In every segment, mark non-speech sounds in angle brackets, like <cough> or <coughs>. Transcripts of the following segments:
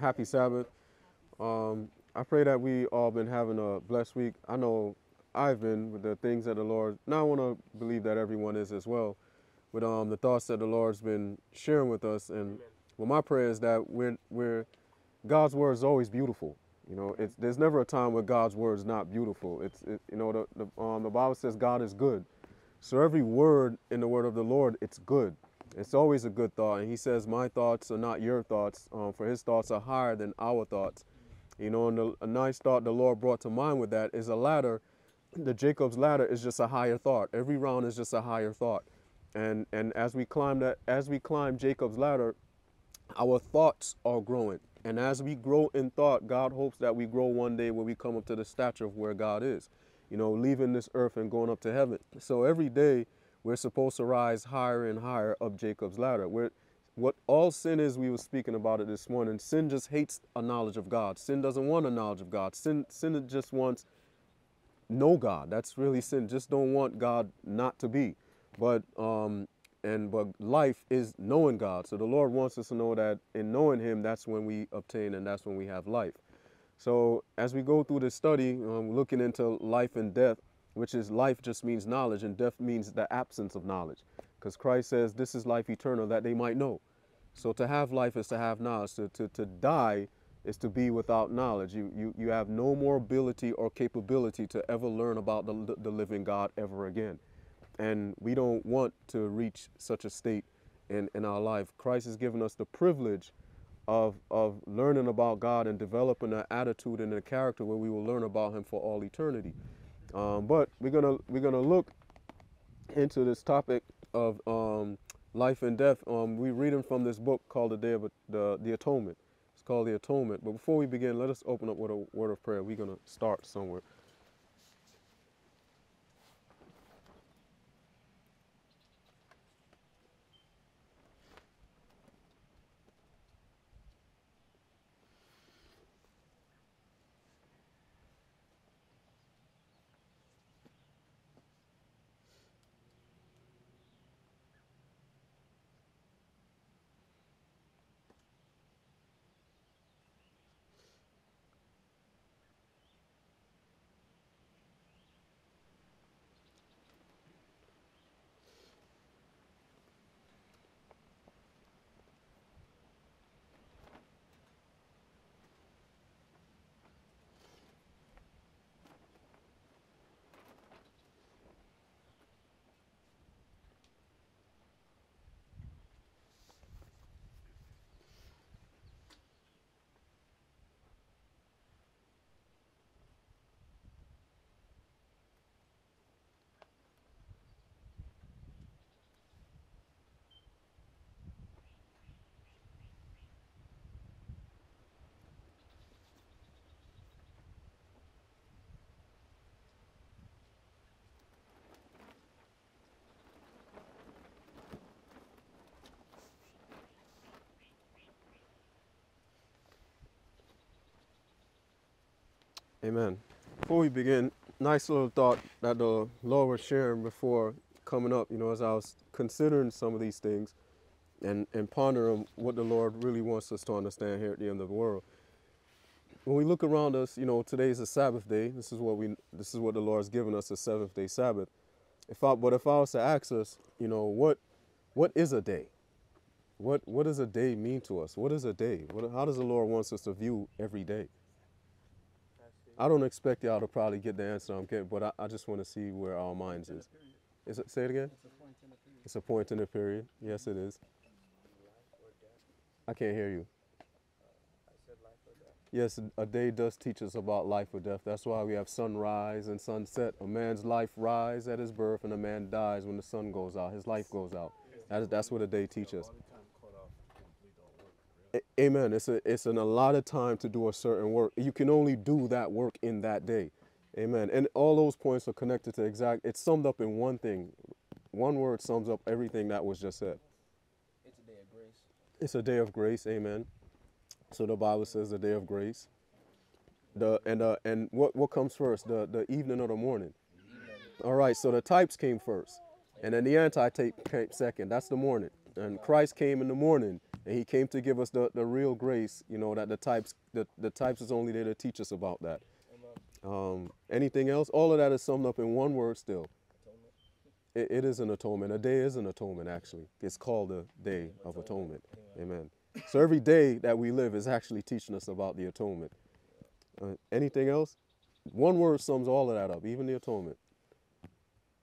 Happy Sabbath. Um, I pray that we all been having a blessed week. I know I've been with the things that the Lord. Now I want to believe that everyone is as well, with um the thoughts that the Lord's been sharing with us. And well, my prayer is that we're we're God's word is always beautiful. You know, it's there's never a time where God's word is not beautiful. It's it, you know the the, um, the Bible says God is good, so every word in the word of the Lord it's good. It's always a good thought. And He says, "My thoughts are not your thoughts, um, for His thoughts are higher than our thoughts." You know, and the, a nice thought the Lord brought to mind with that is a ladder. The Jacob's ladder is just a higher thought. Every round is just a higher thought, and and as we climb that, as we climb Jacob's ladder, our thoughts are growing. And as we grow in thought, God hopes that we grow one day when we come up to the stature of where God is, you know, leaving this earth and going up to heaven. So every day we're supposed to rise higher and higher up Jacob's ladder. We're, what all sin is, we were speaking about it this morning. Sin just hates a knowledge of God. Sin doesn't want a knowledge of God. Sin, sin just wants know God. That's really sin. Just don't want God not to be. But um, and but life is knowing God. So the Lord wants us to know that in knowing Him, that's when we obtain and that's when we have life. So as we go through this study, um, looking into life and death, which is life just means knowledge and death means the absence of knowledge. Because Christ says this is life eternal that they might know. So to have life is to have knowledge. To, to, to die is to be without knowledge. You, you, you have no more ability or capability to ever learn about the, the living God ever again. And we don't want to reach such a state in, in our life. Christ has given us the privilege of, of learning about God and developing an attitude and a character where we will learn about him for all eternity. Um, but we're gonna we're gonna look into this topic of um, life and death. Um, we're reading from this book called the Day of the the Atonement. It's called the Atonement. But before we begin, let us open up with a word of prayer. We're gonna start somewhere. Amen. Before we begin, nice little thought that the Lord was sharing before coming up, you know, as I was considering some of these things and, and pondering what the Lord really wants us to understand here at the end of the world. When we look around us, you know, today is a Sabbath day. This is what we this is what the Lord's given us, a seventh day Sabbath. If I but if I was to ask us, you know, what what is a day? What what does a day mean to us? What is a day? What, how does the Lord wants us to view every day? I don't expect y'all to probably get the answer I'm getting, but I, I just want to see where our minds is. Is it? Say it again. It's a point in the period. Yes, it is. I can't hear you. Yes, a day does teach us about life or death. That's why we have sunrise and sunset. A man's life rise at his birth, and a man dies when the sun goes out. His life goes out. That is, that's what a day teaches. Amen. It's a it's an allotted time to do a certain work. You can only do that work in that day. Amen. And all those points are connected to exact. It's summed up in one thing. One word sums up everything that was just said. It's a day of grace. It's a day of grace. Amen. So the Bible says the day of grace. The and uh and what what comes first? The the evening or the morning. All right. So the types came first, and then the anti-type came second. That's the morning. And Christ came in the morning And he came to give us the, the real grace, you know, that the types the, the types is only there to teach us about that. Um, anything else? All of that is summed up in one word still. It, it is an atonement. A day is an atonement, actually. It's called a day of atonement. Amen. So every day that we live is actually teaching us about the atonement. Uh, anything else? One word sums all of that up, even the atonement.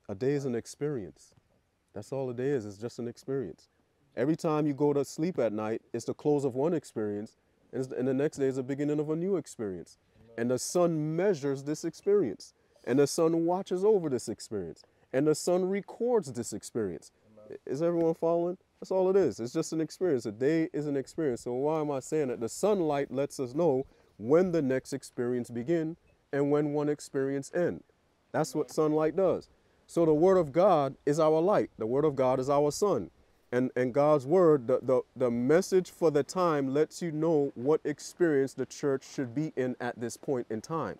A day is an experience. That's all a day is. It's just an experience. Every time you go to sleep at night, it's the close of one experience, and, and the next day is the beginning of a new experience. And the sun measures this experience, and the sun watches over this experience, and the sun records this experience. Is everyone following? That's all it is. It's just an experience. A day is an experience. So why am I saying that? The sunlight lets us know when the next experience begin and when one experience end. That's what sunlight does. So the word of God is our light. The word of God is our sun. And, and God's word, the, the, the message for the time lets you know what experience the church should be in at this point in time.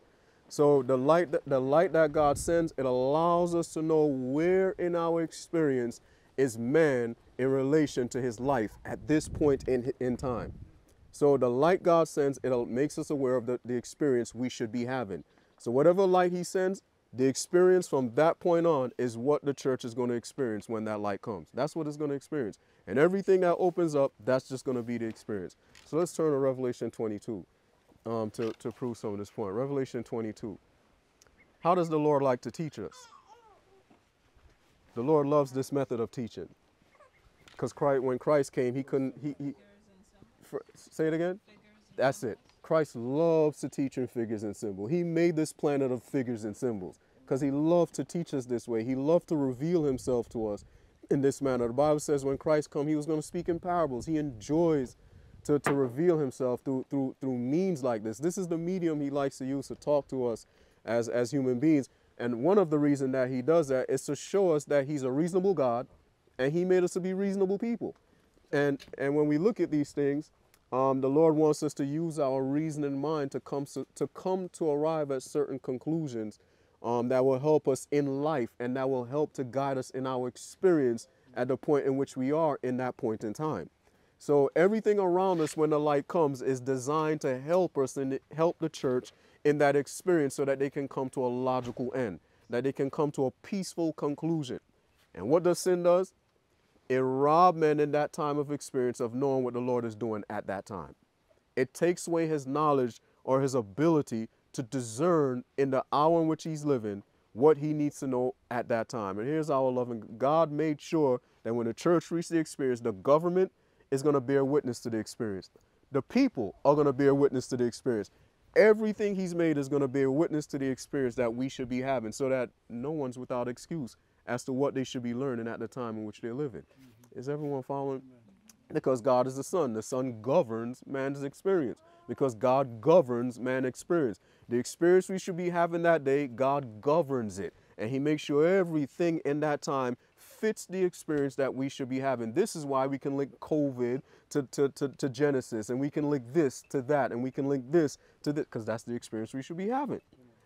So the light, that, the light that God sends, it allows us to know where in our experience is man in relation to his life at this point in, in time. So the light God sends, it makes us aware of the, the experience we should be having. So whatever light he sends, the experience from that point on is what the church is going to experience when that light comes. That's what it's going to experience. And everything that opens up, that's just going to be the experience. So let's turn to Revelation 22 um, to, to prove some of this point. Revelation 22. How does the Lord like to teach us? The Lord loves this method of teaching. Because Christ, when Christ came, he couldn't, he, he for, say it again? That's it. Christ loves to teach in figures and symbols. He made this planet of figures and symbols because he loved to teach us this way. He loved to reveal himself to us in this manner. The Bible says when Christ come, he was going to speak in parables. He enjoys to, to reveal himself through, through, through means like this. This is the medium he likes to use to talk to us as, as human beings. And one of the reasons that he does that is to show us that he's a reasonable God and he made us to be reasonable people. And, and when we look at these things, um, the Lord wants us to use our reasoning mind to come to, to come to arrive at certain conclusions um, that will help us in life and that will help to guide us in our experience at the point in which we are in that point in time. So everything around us when the light comes is designed to help us and help the church in that experience so that they can come to a logical end, that they can come to a peaceful conclusion. And what does sin does? It robs man in that time of experience of knowing what the Lord is doing at that time. It takes away his knowledge or his ability to discern in the hour in which he's living what he needs to know at that time. And here's our loving God made sure that when the church reached the experience, the government is going to bear witness to the experience. The people are going to bear witness to the experience. Everything he's made is going to bear witness to the experience that we should be having so that no one's without excuse as to what they should be learning at the time in which they're living. Mm-hmm. Is everyone following? Because God is the Son. The Son governs man's experience because God governs man's experience. The experience we should be having that day, God governs it. And He makes sure everything in that time fits the experience that we should be having. This is why we can link COVID to, to, to, to Genesis, and we can link this to that, and we can link this to this, because that's the experience we should be having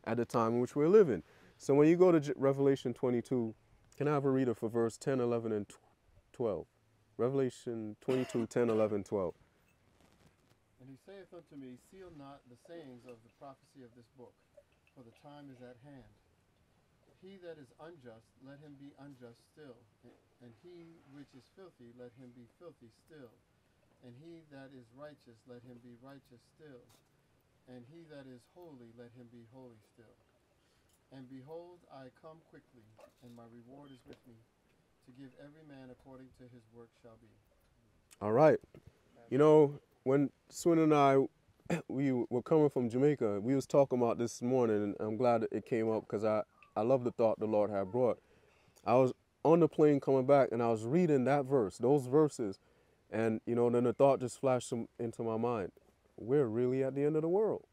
at the time in which we're living. So when you go to Revelation 22, can I have a reader for verse 10, 11, and 12? Revelation 22, 10, 11, 12. And he saith unto me, Seal not the sayings of the prophecy of this book, for the time is at hand. He that is unjust, let him be unjust still, and he which is filthy, let him be filthy still, and he that is righteous, let him be righteous still, and he that is holy, let him be holy still. And behold, I come quickly, and my reward is with me, to give every man according to his work shall be. All right. You know, when Swin and I <clears throat> we were coming from Jamaica, we was talking about this morning, and I'm glad it came up because I I love the thought the Lord had brought. I was on the plane coming back, and I was reading that verse, those verses, and you know, then the thought just flashed into my mind: We're really at the end of the world.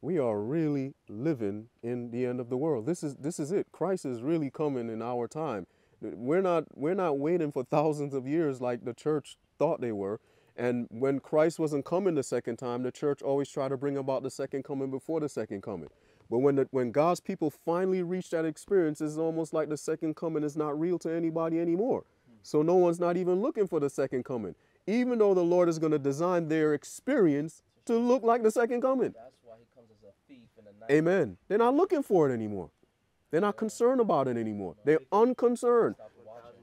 We are really living in the end of the world. This is this is it. Christ is really coming in our time. We're not we're not waiting for thousands of years like the church thought they were and when Christ wasn't coming the second time, the church always tried to bring about the second coming before the second coming. But when the, when God's people finally reach that experience, it's almost like the second coming is not real to anybody anymore. So no one's not even looking for the second coming. even though the Lord is going to design their experience to look like the second coming. That's why he comes as a thief in the night. Amen. They're not looking for it anymore. They're not concerned about it anymore. They're unconcerned.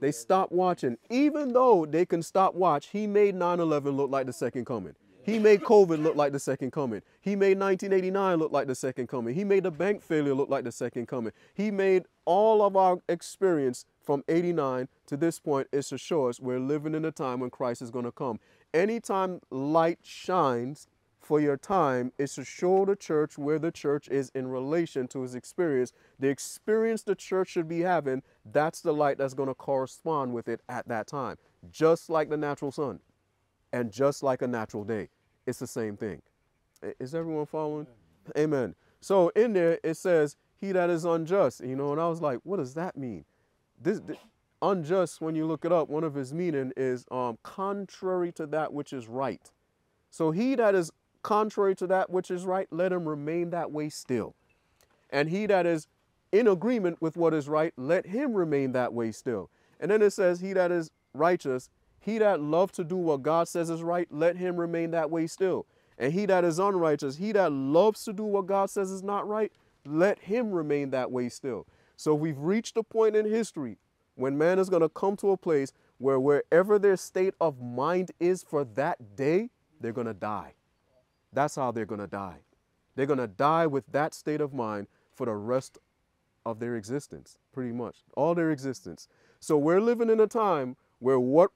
They stop watching. Even though they can stop watch, he made 9-11 look like the second coming. He made COVID look <laughs> like the second coming. He made 1989 look like the second coming. He made the bank failure look like the second coming. He made all of our experience from 89 to this point is to show us we're living in a time when Christ is going to come. Anytime light shines for your time is to show the church where the church is in relation to his experience. The experience the church should be having, that's the light that's going to correspond with it at that time. Just like the natural sun and just like a natural day. It's the same thing. Is everyone following? Amen. So in there it says, "He that is unjust," you know, and I was like, "What does that mean?" This, th- unjust, when you look it up, one of his meaning is um, contrary to that which is right. So he that is contrary to that which is right, let him remain that way still. And he that is in agreement with what is right, let him remain that way still. And then it says, He that is righteous, he that loves to do what God says is right, let him remain that way still. And he that is unrighteous, he that loves to do what God says is not right, let him remain that way still. So we've reached a point in history when man is going to come to a place where wherever their state of mind is for that day, they're going to die. That's how they're going to die. They're going to die with that state of mind for the rest of their existence, pretty much all their existence. So we're living in a time where what,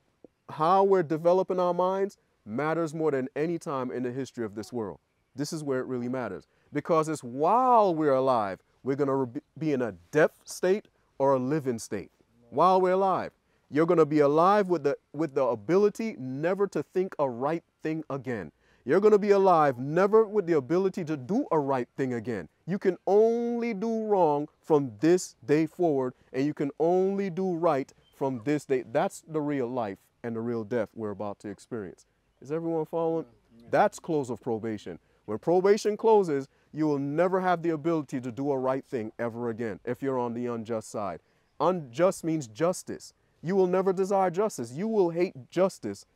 how we're developing our minds matters more than any time in the history of this world. This is where it really matters because it's while we're alive we're going to be in a death state or a living state. While we're alive, you're going to be alive with the with the ability never to think a right thing again. You're going to be alive never with the ability to do a right thing again. You can only do wrong from this day forward, and you can only do right from this day. That's the real life and the real death we're about to experience. Is everyone following? That's close of probation. When probation closes, you will never have the ability to do a right thing ever again if you're on the unjust side. Unjust means justice. You will never desire justice. You will hate justice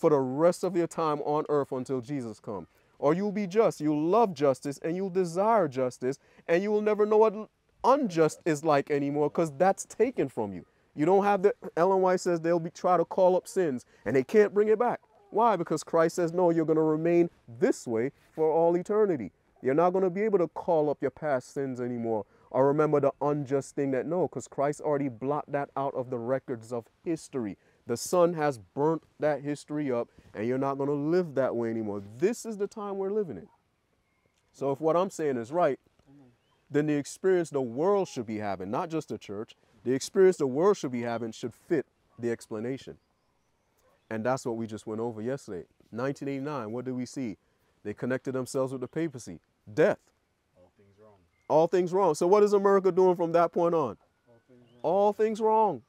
for the rest of your time on earth until Jesus comes. Or you'll be just. You'll love justice and you'll desire justice and you will never know what unjust is like anymore because that's taken from you. You don't have the Ellen White says they'll be try to call up sins and they can't bring it back. Why? Because Christ says, no, you're going to remain this way for all eternity. You're not going to be able to call up your past sins anymore or remember the unjust thing that no, because Christ already blocked that out of the records of history. The sun has burnt that history up, and you're not going to live that way anymore. This is the time we're living in. So, if what I'm saying is right, then the experience the world should be having, not just the church, the experience the world should be having should fit the explanation. And that's what we just went over yesterday. 1989, what did we see? They connected themselves with the papacy. Death. All things wrong. All things wrong. So what is America doing from that point on? All things wrong.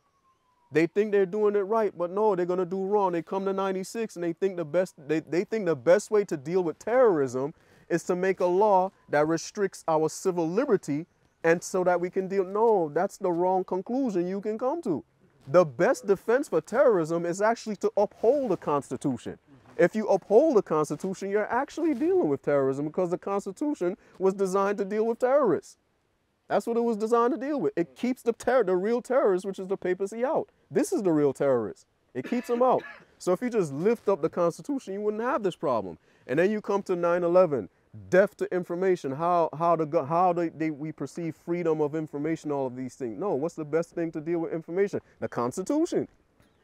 They think they're doing it right, but no, they're gonna do wrong. They come to 96 and they think the best they, they think the best way to deal with terrorism is to make a law that restricts our civil liberty and so that we can deal. No, that's the wrong conclusion you can come to. The best defense for terrorism is actually to uphold the Constitution. If you uphold the Constitution, you're actually dealing with terrorism because the Constitution was designed to deal with terrorists. That's what it was designed to deal with. It mm-hmm. keeps the terror, the real terrorists, which is the papacy, out. This is the real terrorist. It keeps them out. So if you just lift up the Constitution, you wouldn't have this problem. And then you come to 9/11, death to information. How how the how they, they we perceive freedom of information, all of these things. No, what's the best thing to deal with information? The Constitution.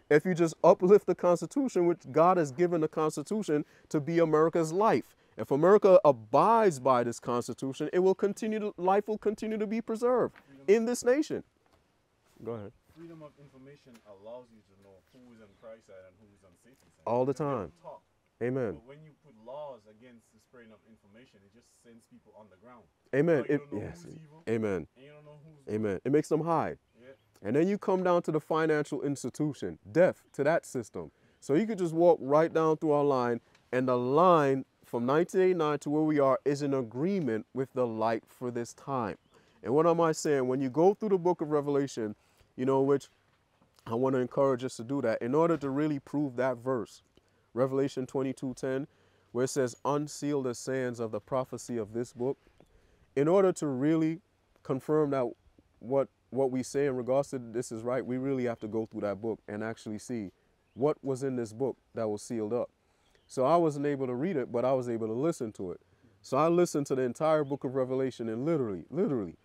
If you just uplift the Constitution, which God has given the Constitution to be America's life. If America abides by this Constitution, it will continue to, life will continue to be preserved in this nation. Go ahead. Freedom of information allows you to know who is on Christ's side and who is on Satan's side. All the time. Talk. Amen. But when you put laws against the spreading of information, it just sends people on the ground. Amen. It- yes. evil, Amen. and you don't know who's good. Amen. It makes them hide. Yeah. And then you come down to the financial institution, death to that system. So you could just walk right down through our line, and the line from 1989 to where we are is in agreement with the light for this time. And what am I saying? When you go through the book of Revelation, you know, which I want to encourage us to do that, in order to really prove that verse, Revelation 22:10, where it says, "Unseal the sands of the prophecy of this book." In order to really confirm that what what we say in regards to this is right, we really have to go through that book and actually see what was in this book that was sealed up. So I wasn't able to read it, but I was able to listen to it. So I listened to the entire book of Revelation, and literally, literally,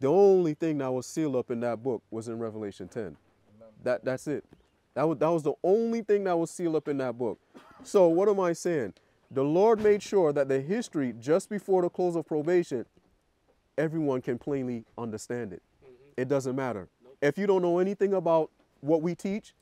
the only thing that was sealed up in that book was in Revelation 10. That that's it. That was that was the only thing that was sealed up in that book. So what am I saying? The Lord made sure that the history just before the close of probation, everyone can plainly understand it. It doesn't matter. If you don't know anything about what we teach,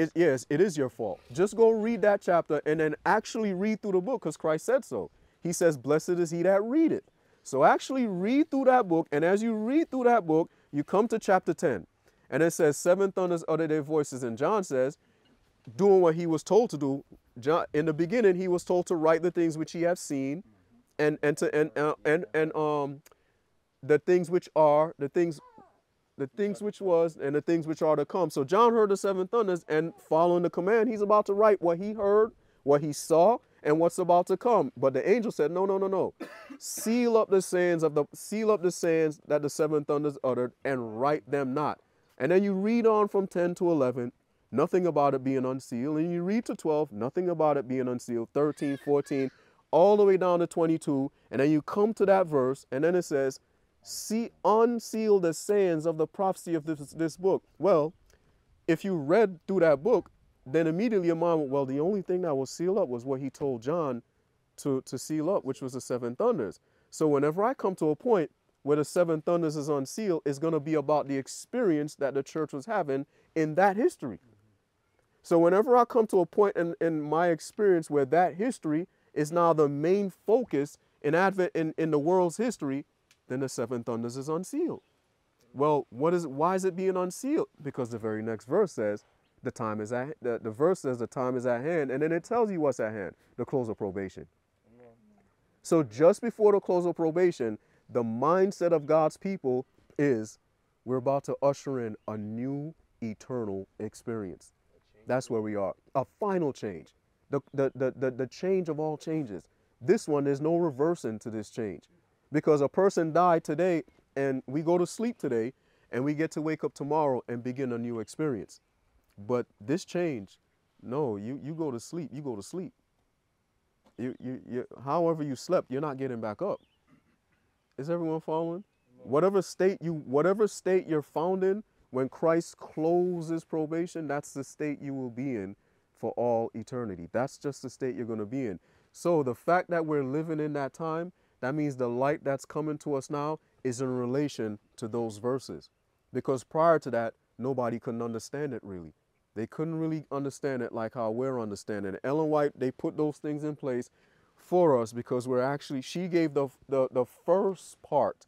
it, yes, it is your fault. Just go read that chapter and then actually read through the book because Christ said so. He says, Blessed is he that read it. So actually read through that book, and as you read through that book, you come to chapter 10. And it says, Seven thunders utter their voices. And John says, doing what he was told to do. John, in the beginning, he was told to write the things which he have seen, and and to and uh, and and um, the things which are the things, the things which was, and the things which are to come. So John heard the seven thunders, and following the command, he's about to write what he heard, what he saw, and what's about to come. But the angel said, No, no, no, no. seal up the sands of the seal up the sands that the seven thunders uttered, and write them not. And then you read on from 10 to 11, nothing about it being unsealed. And you read to 12, nothing about it being unsealed. 13, 14, all the way down to 22. And then you come to that verse, and then it says, See, unseal the sands of the prophecy of this, this book. Well, if you read through that book, then immediately your mind, well, the only thing that was sealed up was what he told John to, to seal up, which was the seven thunders. So whenever I come to a point where the seven thunders is unsealed, it's going to be about the experience that the church was having in that history. So whenever I come to a point in, in my experience where that history is now the main focus in Advent in, in the world's history, then the seven thunders is unsealed. Well, what is why is it being unsealed? Because the very next verse says the time is at the, the verse says the time is at hand, and then it tells you what's at hand, the close of probation. So just before the close of probation, the mindset of God's people is we're about to usher in a new eternal experience. That's where we are. A final change. The, the, the, the, the change of all changes. This one, there's no reversing to this change. Because a person died today and we go to sleep today and we get to wake up tomorrow and begin a new experience. But this change, no, you, you go to sleep, you go to sleep. You, you, you, however you slept, you're not getting back up. Is everyone following? Whatever state you, whatever state you're found in, when Christ closes probation, that's the state you will be in for all eternity. That's just the state you're going to be in. So the fact that we're living in that time, that means the light that's coming to us now is in relation to those verses. Because prior to that, nobody couldn't understand it really. They couldn't really understand it like how we're understanding it. Ellen White, they put those things in place for us because we're actually, she gave the, the, the first part.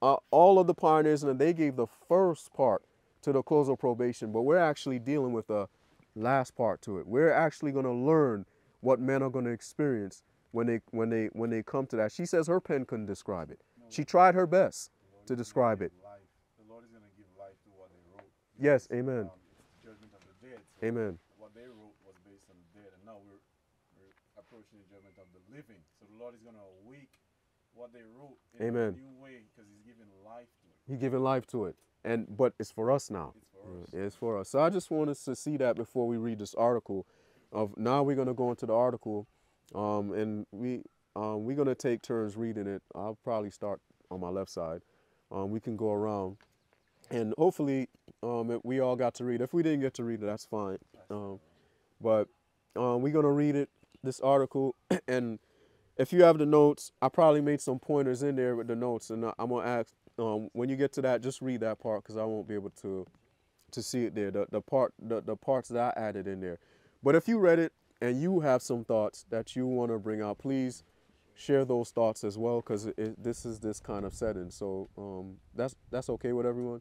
Uh, all of the pioneers, and they gave the first part to the close of probation, but we're actually dealing with the last part to it. We're actually going to learn what men are going to experience when they when they when they come to that. She says her pen couldn't describe it. She tried her best to describe it. The Lord is going to give life to what they wrote. Yes, amen. um, judgment of the dead. So Amen. What they wrote was based on the dead, and now we're, we're approaching the judgment of the living. So the Lord is going to awake what they wrote in Amen. a new way because He's giving life to it. He giving life to it, and but it's for us now. It's for us. It's for us. So I just want us to see that before we read this article. Of now we're gonna go into the article, um, and we um, we're gonna take turns reading it. I'll probably start on my left side. Um, we can go around, and hopefully um, if we all got to read. It. If we didn't get to read it, that's fine. Um, but um, we're gonna read it. This article, <clears throat> and if you have the notes, I probably made some pointers in there with the notes, and I'm gonna ask um, when you get to that, just read that part because I won't be able to to see it there. The the part the, the parts that I added in there. But if you read it and you have some thoughts that you want to bring out, please share those thoughts as well because this is this kind of setting. So um, that's that's okay with everyone.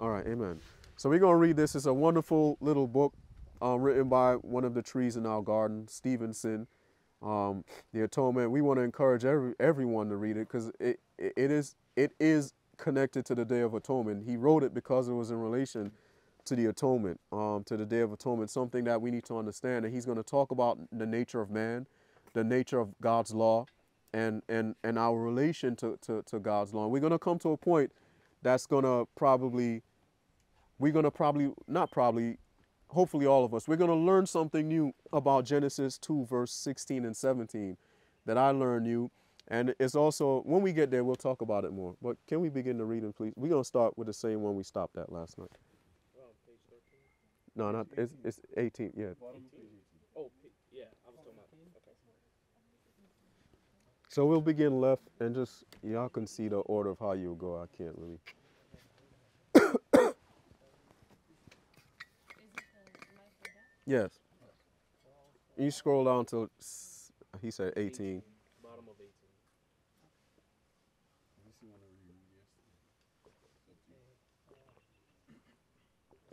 All right, amen. So we're gonna read this. It's a wonderful little book um, written by one of the trees in our garden, Stephenson. Um, the atonement. We want to encourage every everyone to read it because it, it it is it is connected to the Day of Atonement. He wrote it because it was in relation to the atonement, um, to the Day of Atonement, something that we need to understand. And he's going to talk about the nature of man, the nature of God's law, and and and our relation to to, to God's law. And we're going to come to a point that's going to probably, we're going to probably not probably, hopefully all of us, we're going to learn something new about Genesis 2 verse 16 and 17 that I learned new. And it's also when we get there, we'll talk about it more. But can we begin the reading, please? We're gonna start with the same one we stopped at last night. We're on page 13. No, not it's it's 18. Yeah. Bottom of page 18. Oh, yeah, I was talking about. Okay. So we'll begin left and just y'all can see the order of how you'll go. I can't really. <coughs> Yes. You scroll down to he said 18. Bottom of 18. This is one that we read yesterday.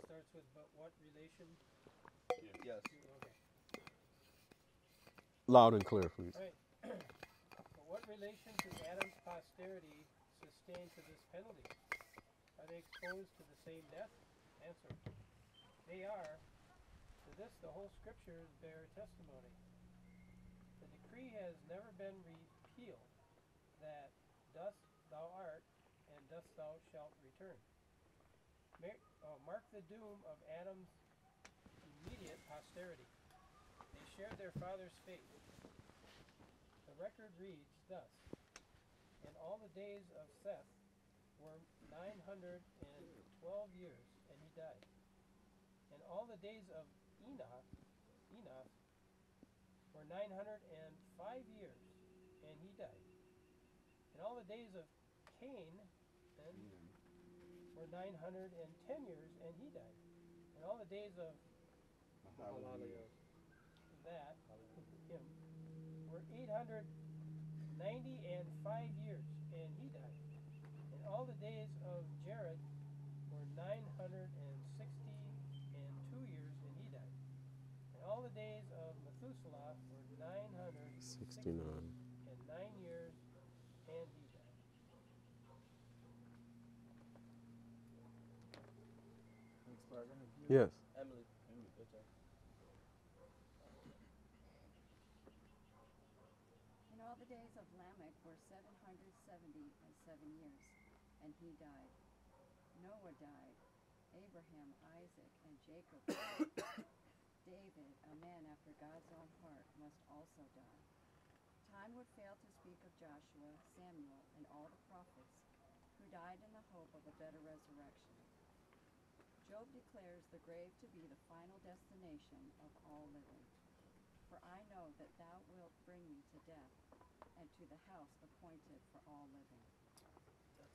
Starts with, but what relation? Yes. Okay. Loud and clear, please. Right. <clears throat> What relation does Adam's posterity sustain to this penalty? Are they exposed to the same death? Answer. They are. To this the whole scriptures bear testimony. The decree has never been repealed that dust thou art and dust thou shalt return. Oh, mark the doom of Adam's immediate posterity. Shared their father's fate. The record reads thus In all the days of Seth were 912 years, and he died. And all the days of Enoch, Enoch were 905 years, and he died. And all the days of Cain then, were 910 years, and he died. And all the days of Hallelujah. that, him, were 890 and 5 years, and he died. And all the days of Jared were 960 and 2 years, and he died. And all the days of Methuselah were 969 and 9 years, and he died. Yes. Emily. Emily. Your turn. And all the days of Lamech were seven hundred seventy and seven years, and he died. Noah died. Abraham, Isaac, and Jacob died. <coughs> David, a man after God's own heart, must also die. Time would fail to speak of Joshua, Samuel, and all the prophets, who died in the hope of a better resurrection. Job declares the grave to be the final destination of all living. For I know that thou wilt bring me to death, and to the house appointed for all living.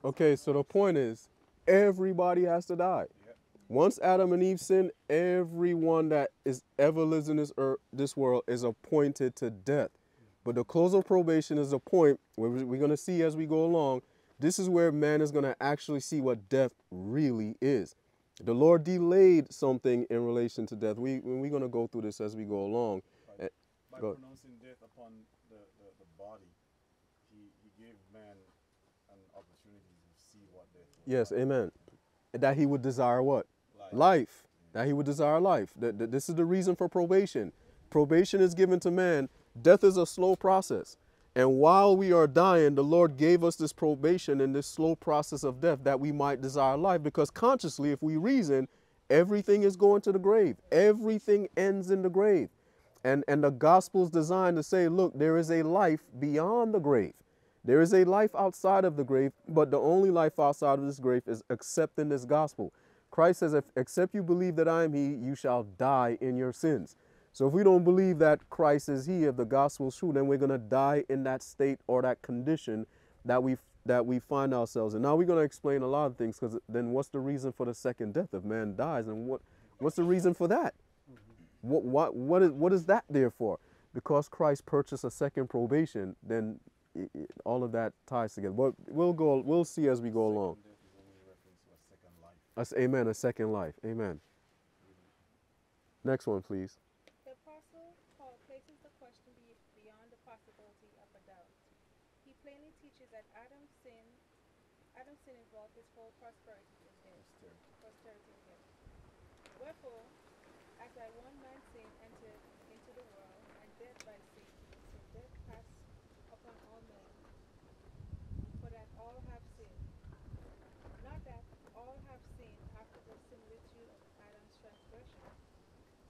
Okay, so the point is, everybody has to die. Yep. Once Adam and Eve sinned, everyone that is ever lives in this earth, this world is appointed to death. But the close of probation is a point where we- we're going to see as we go along. This is where man is going to actually see what death really is. The Lord delayed something in relation to death. We we're going to go through this as we go along. By, Eh, by go- pronouncing death upon the, the, the body, he, he gave man an opportunity to see what death was. Yes, amen. That he would desire what? Life. life. That he would desire life. That, that this is the reason for probation. Probation is given to man. Death is a slow process. And while we are dying the lord gave us this probation and this slow process of death that we might desire life because consciously if we reason everything is going to the grave. Everything ends in the grave. And and the gospel is designed to say look there is a life beyond the grave there is a life outside of the grave but the only life outside of this grave is accepting this gospel Christ says, if, except you believe that I am He, you shall die in your sins. So if we don't believe that Christ is He, if the gospel is true, then we're going to die in that state or that condition that we that we find ourselves in. Now we're going to explain a lot of things because then what's the reason for the second death if man dies, and what what's the reason for that? What what what is what is that there for? Because Christ purchased a second probation, then all of that ties together. But we'll go. We'll see as we go along. Death is only reference to a second life. Us, amen. A second life. Amen. Next one, please. The apostle Paul places the question be- beyond the possibility of a doubt. He plainly teaches that Adam's sin, Adam's sin involved his whole prosperity in death. Posterity. Posterity in death. that one man's sin entered into the world, and death by sin, so death passed upon all men, for that all have sinned. Not that all have sinned after the similitude of Adam's transgression,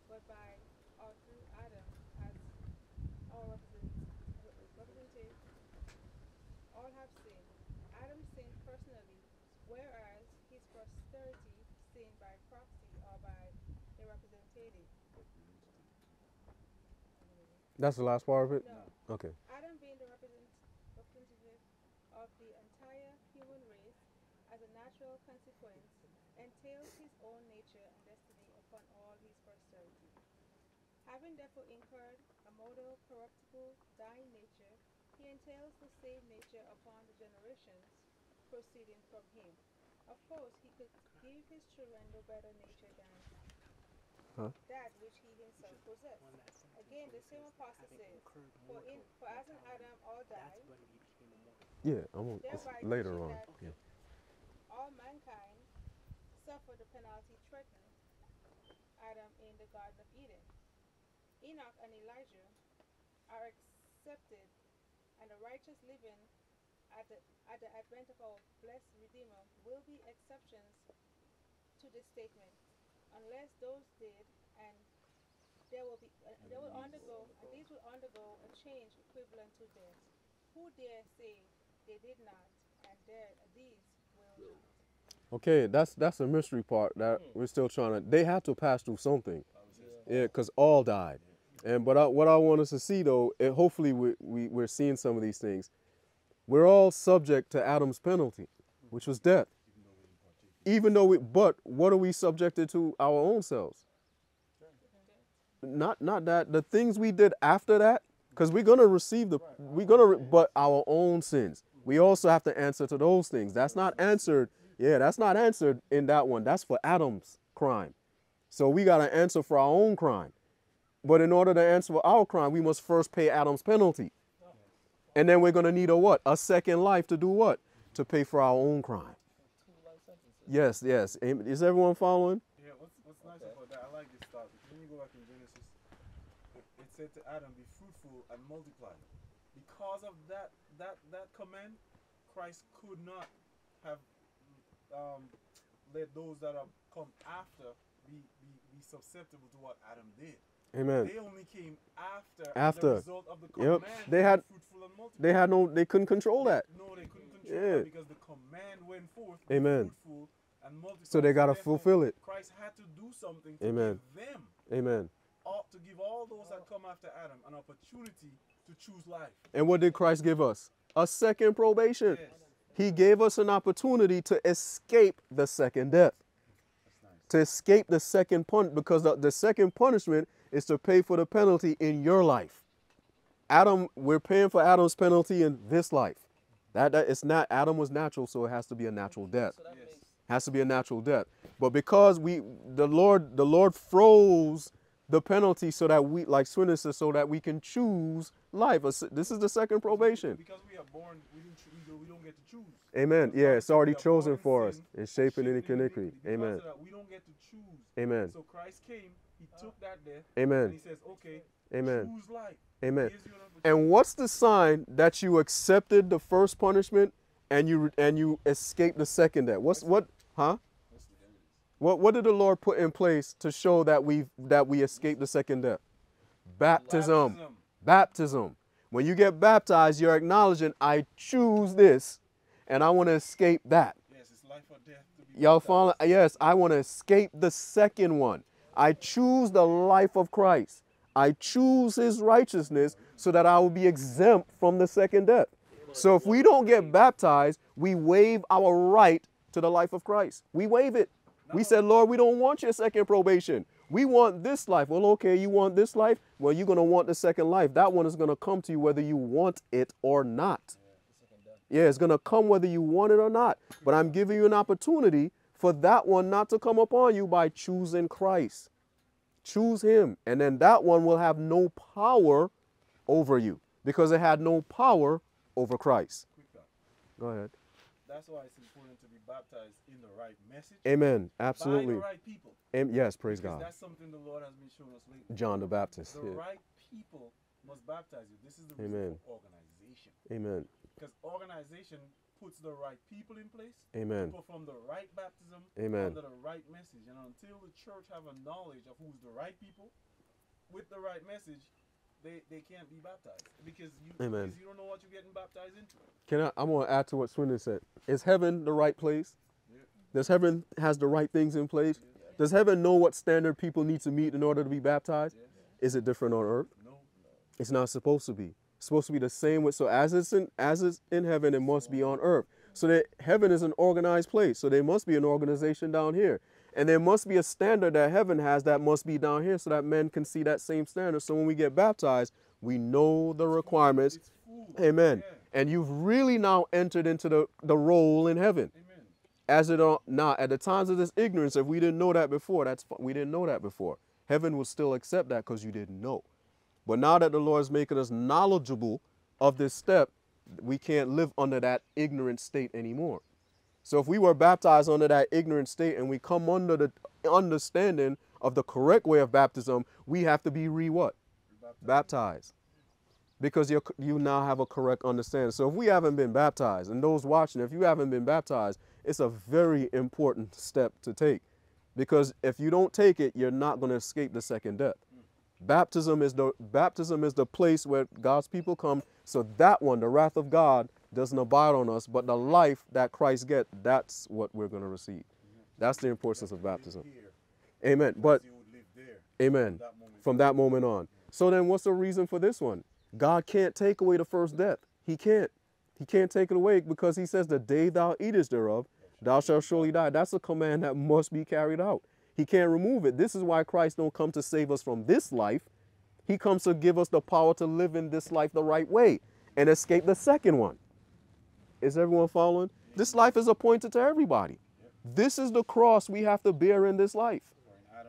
but by or through Adam as all represent, represented, all have sinned. Adam sinned personally, whereas his posterity sinned by proxy or by a representative. That's the last part of it. No. Okay. Adam being the representative of the entire human race as a natural consequence entails his own nature and destiny upon all his posterity. Having therefore incurred a mortal, corruptible, dying nature, he entails the same nature upon the generations proceeding from him. Of course, he could give his children no better nature than Huh? that which he himself possessed. Again, the same apostle says, for, in, for as in Adam all died, Yeah, I'm on, it's thereby later on. Yeah. all mankind suffered the penalty threatened Adam in the Garden of Eden. Enoch and Elijah are accepted, and the righteous living at the, at the advent of our blessed Redeemer will be exceptions to this statement, unless those did, and they will be, uh, they will undergo, and these will undergo a change equivalent to death. Who dare say they did not, and dare, these will not? Okay, that's that's the mystery part that we're still trying to. They had to pass through something. Yeah, because all died. And but I, what I want us to see though, and hopefully we, we we're seeing some of these things. We're all subject to Adam's penalty, which was death. Even though we, but what are we subjected to our own selves? Not not that the things we did after that, because we're gonna receive the we're gonna but our own sins. We also have to answer to those things. That's not answered. Yeah, that's not answered in that one. That's for Adam's crime. So we got to answer for our own crime. But in order to answer for our crime, we must first pay Adam's penalty. And then we're to need a what? A second life to do what? To pay for our own crime. Yes, yes. Is everyone following? Yeah, what's, what's nice about that, I like this thought. you go back it said to Adam, be fruitful and multiply. Because of that, that, that command, Christ could not have um, let those that have come after be, be, be susceptible to what Adam did. Amen. They only came after, After. the result of the Yep. They had- fruitful and multiply. They had no, they couldn't control that. No, they couldn't control Yeah. that because the command went forth. Amen. fruitful and multiply. So they got to fulfill it. Christ had to do something to Amen. give them, Amen. All, to give all those that come after Adam an opportunity to choose life. And what did Christ give us? A second probation. Yes. He gave us an opportunity to escape the second death. To escape the second pun because the, the second punishment is to pay for the penalty in your life. Adam, we're paying for Adam's penalty in this life. That, that it's not Adam was natural, so it has to be a natural death. So Yes. Has to be a natural death. But because we the Lord the Lord froze the penalty so that we like Swinton says so that we can choose life. This is the second probation. Because we are born, we, didn't, cho- we, don't, get to choose. Amen. Yeah, it's already chosen for us sin, and shaping in shaped in iniquity. Amen. that, we don't get to choose. Amen. So Christ came, he uh. took that death, Amen. and he says, okay, Amen. choose life. Amen. Gives you an opportunity. And what's the sign that you accepted the first punishment and you and you escaped the second death? What's what? Huh? What what did the Lord put in place to show that we that we escaped the second death? Baptism. Baptism. Baptism. When you get baptized, you're acknowledging I choose this and I want to escape that. Yes, it's life or death Y'all follow? Yes, I want to escape the second one. I choose the life of Christ. I choose his righteousness so that I will be exempt from the second death. So if we don't get baptized, we waive our right to the life of Christ. We waive it. We said, Lord, we don't want your second probation. We want this life. Well, okay, you want this life? Well, you're going to want the second life. That one is going to come to you whether you want it or not. Yeah, it's going to come whether you want it or not. But I'm giving you an opportunity for that one not to come upon you by choosing Christ. Choose Him. And then that one will have no power over you because it had no power over Christ. Go ahead. That's why to be baptized in the right message. Amen. By Absolutely. the right people. Am- yes, praise because God. That's something the Lord has been showing us lately. John the Baptist. The yeah. right people must baptize you. This is the reason Amen. for organization. Amen. Because organization puts the right people in place Amen. perform the right baptism Amen. under the right message. And until the church have a knowledge of who's the right people with the right message, they, they can't be baptized. Because you, Amen. because you don't know what you're getting baptized into. Can I? I'm gonna add to what Swindon said. Is heaven the right place? Yeah. Does heaven has the right things in place? Does heaven know what standard people need to meet in order to be baptized? Yes. Is it different on earth? No. It's not supposed to be. It's supposed to be the same way. So as it's in as it's in heaven, it must be on earth. So that heaven is an organized place. So there must be an organization down here. And there must be a standard that heaven has that must be down here so that men can see that same standard. So when we get baptized, we know the requirements. Amen. And you've really now entered into the, the role in heaven. As it are now, at the times of this ignorance, if we didn't know that before, that's we didn't know that before. Heaven will still accept that because you didn't know. But now that the Lord is making us knowledgeable of this step, we can't live under that ignorant state anymore. So if we were baptized under that ignorant state and we come under the understanding of the correct way of baptism, we have to be re what? Baptized. Because you you now have a correct understanding. So if we haven't been baptized, and those watching, if you haven't been baptized, it's a very important step to take. Because if you don't take it, you're not going to escape the second death. Baptism is the baptism is the place where God's people come. So that one, the wrath of God, doesn't abide on us, but the life that Christ get, that's what we're going to receive. That's the importance of baptism. Amen. But you would live there. amen. From that moment on. So then what's the reason for this one? God can't take away the first death. He can't. He can't take it away because he says the day thou eatest thereof, thou shalt surely die. That's a command that must be carried out. He can't remove it. This is why Christ don't come to save us from this life. He comes to give us the power to live in this life the right way and escape the second one. Is everyone following? This life is appointed to everybody. This is the cross we have to bear in this life.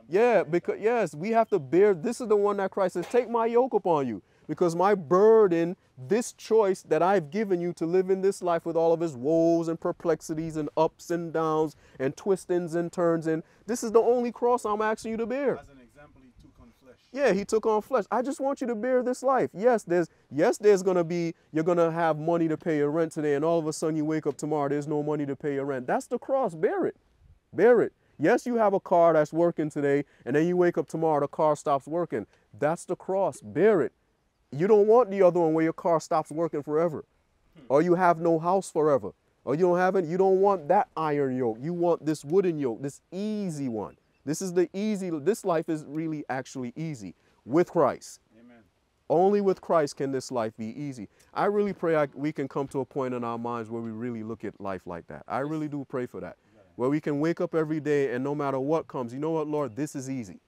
Yeah, because yes, we have to bear. This is the one that Christ says, "Take my yoke upon you, because my burden, this choice that I've given you to live in this life with all of its woes and perplexities and ups and downs and twistings and turns, and this is the only cross I'm asking you to bear." As an example, he took on flesh. Yeah, he took on flesh. I just want you to bear this life. Yes, there's yes, there's gonna be you're gonna have money to pay your rent today, and all of a sudden you wake up tomorrow, there's no money to pay your rent. That's the cross. Bear it. Bear it. Yes, you have a car that's working today, and then you wake up tomorrow, the car stops working. That's the cross. Bear it. You don't want the other one where your car stops working forever. Hmm. Or you have no house forever. Or you don't have it, you don't want that iron yoke. You want this wooden yoke, this easy one. This is the easy, this life is really actually easy with Christ. Amen. Only with Christ can this life be easy. I really pray I, we can come to a point in our minds where we really look at life like that. I really do pray for that. Where we can wake up every day and no matter what comes, you know what, Lord, this is easy.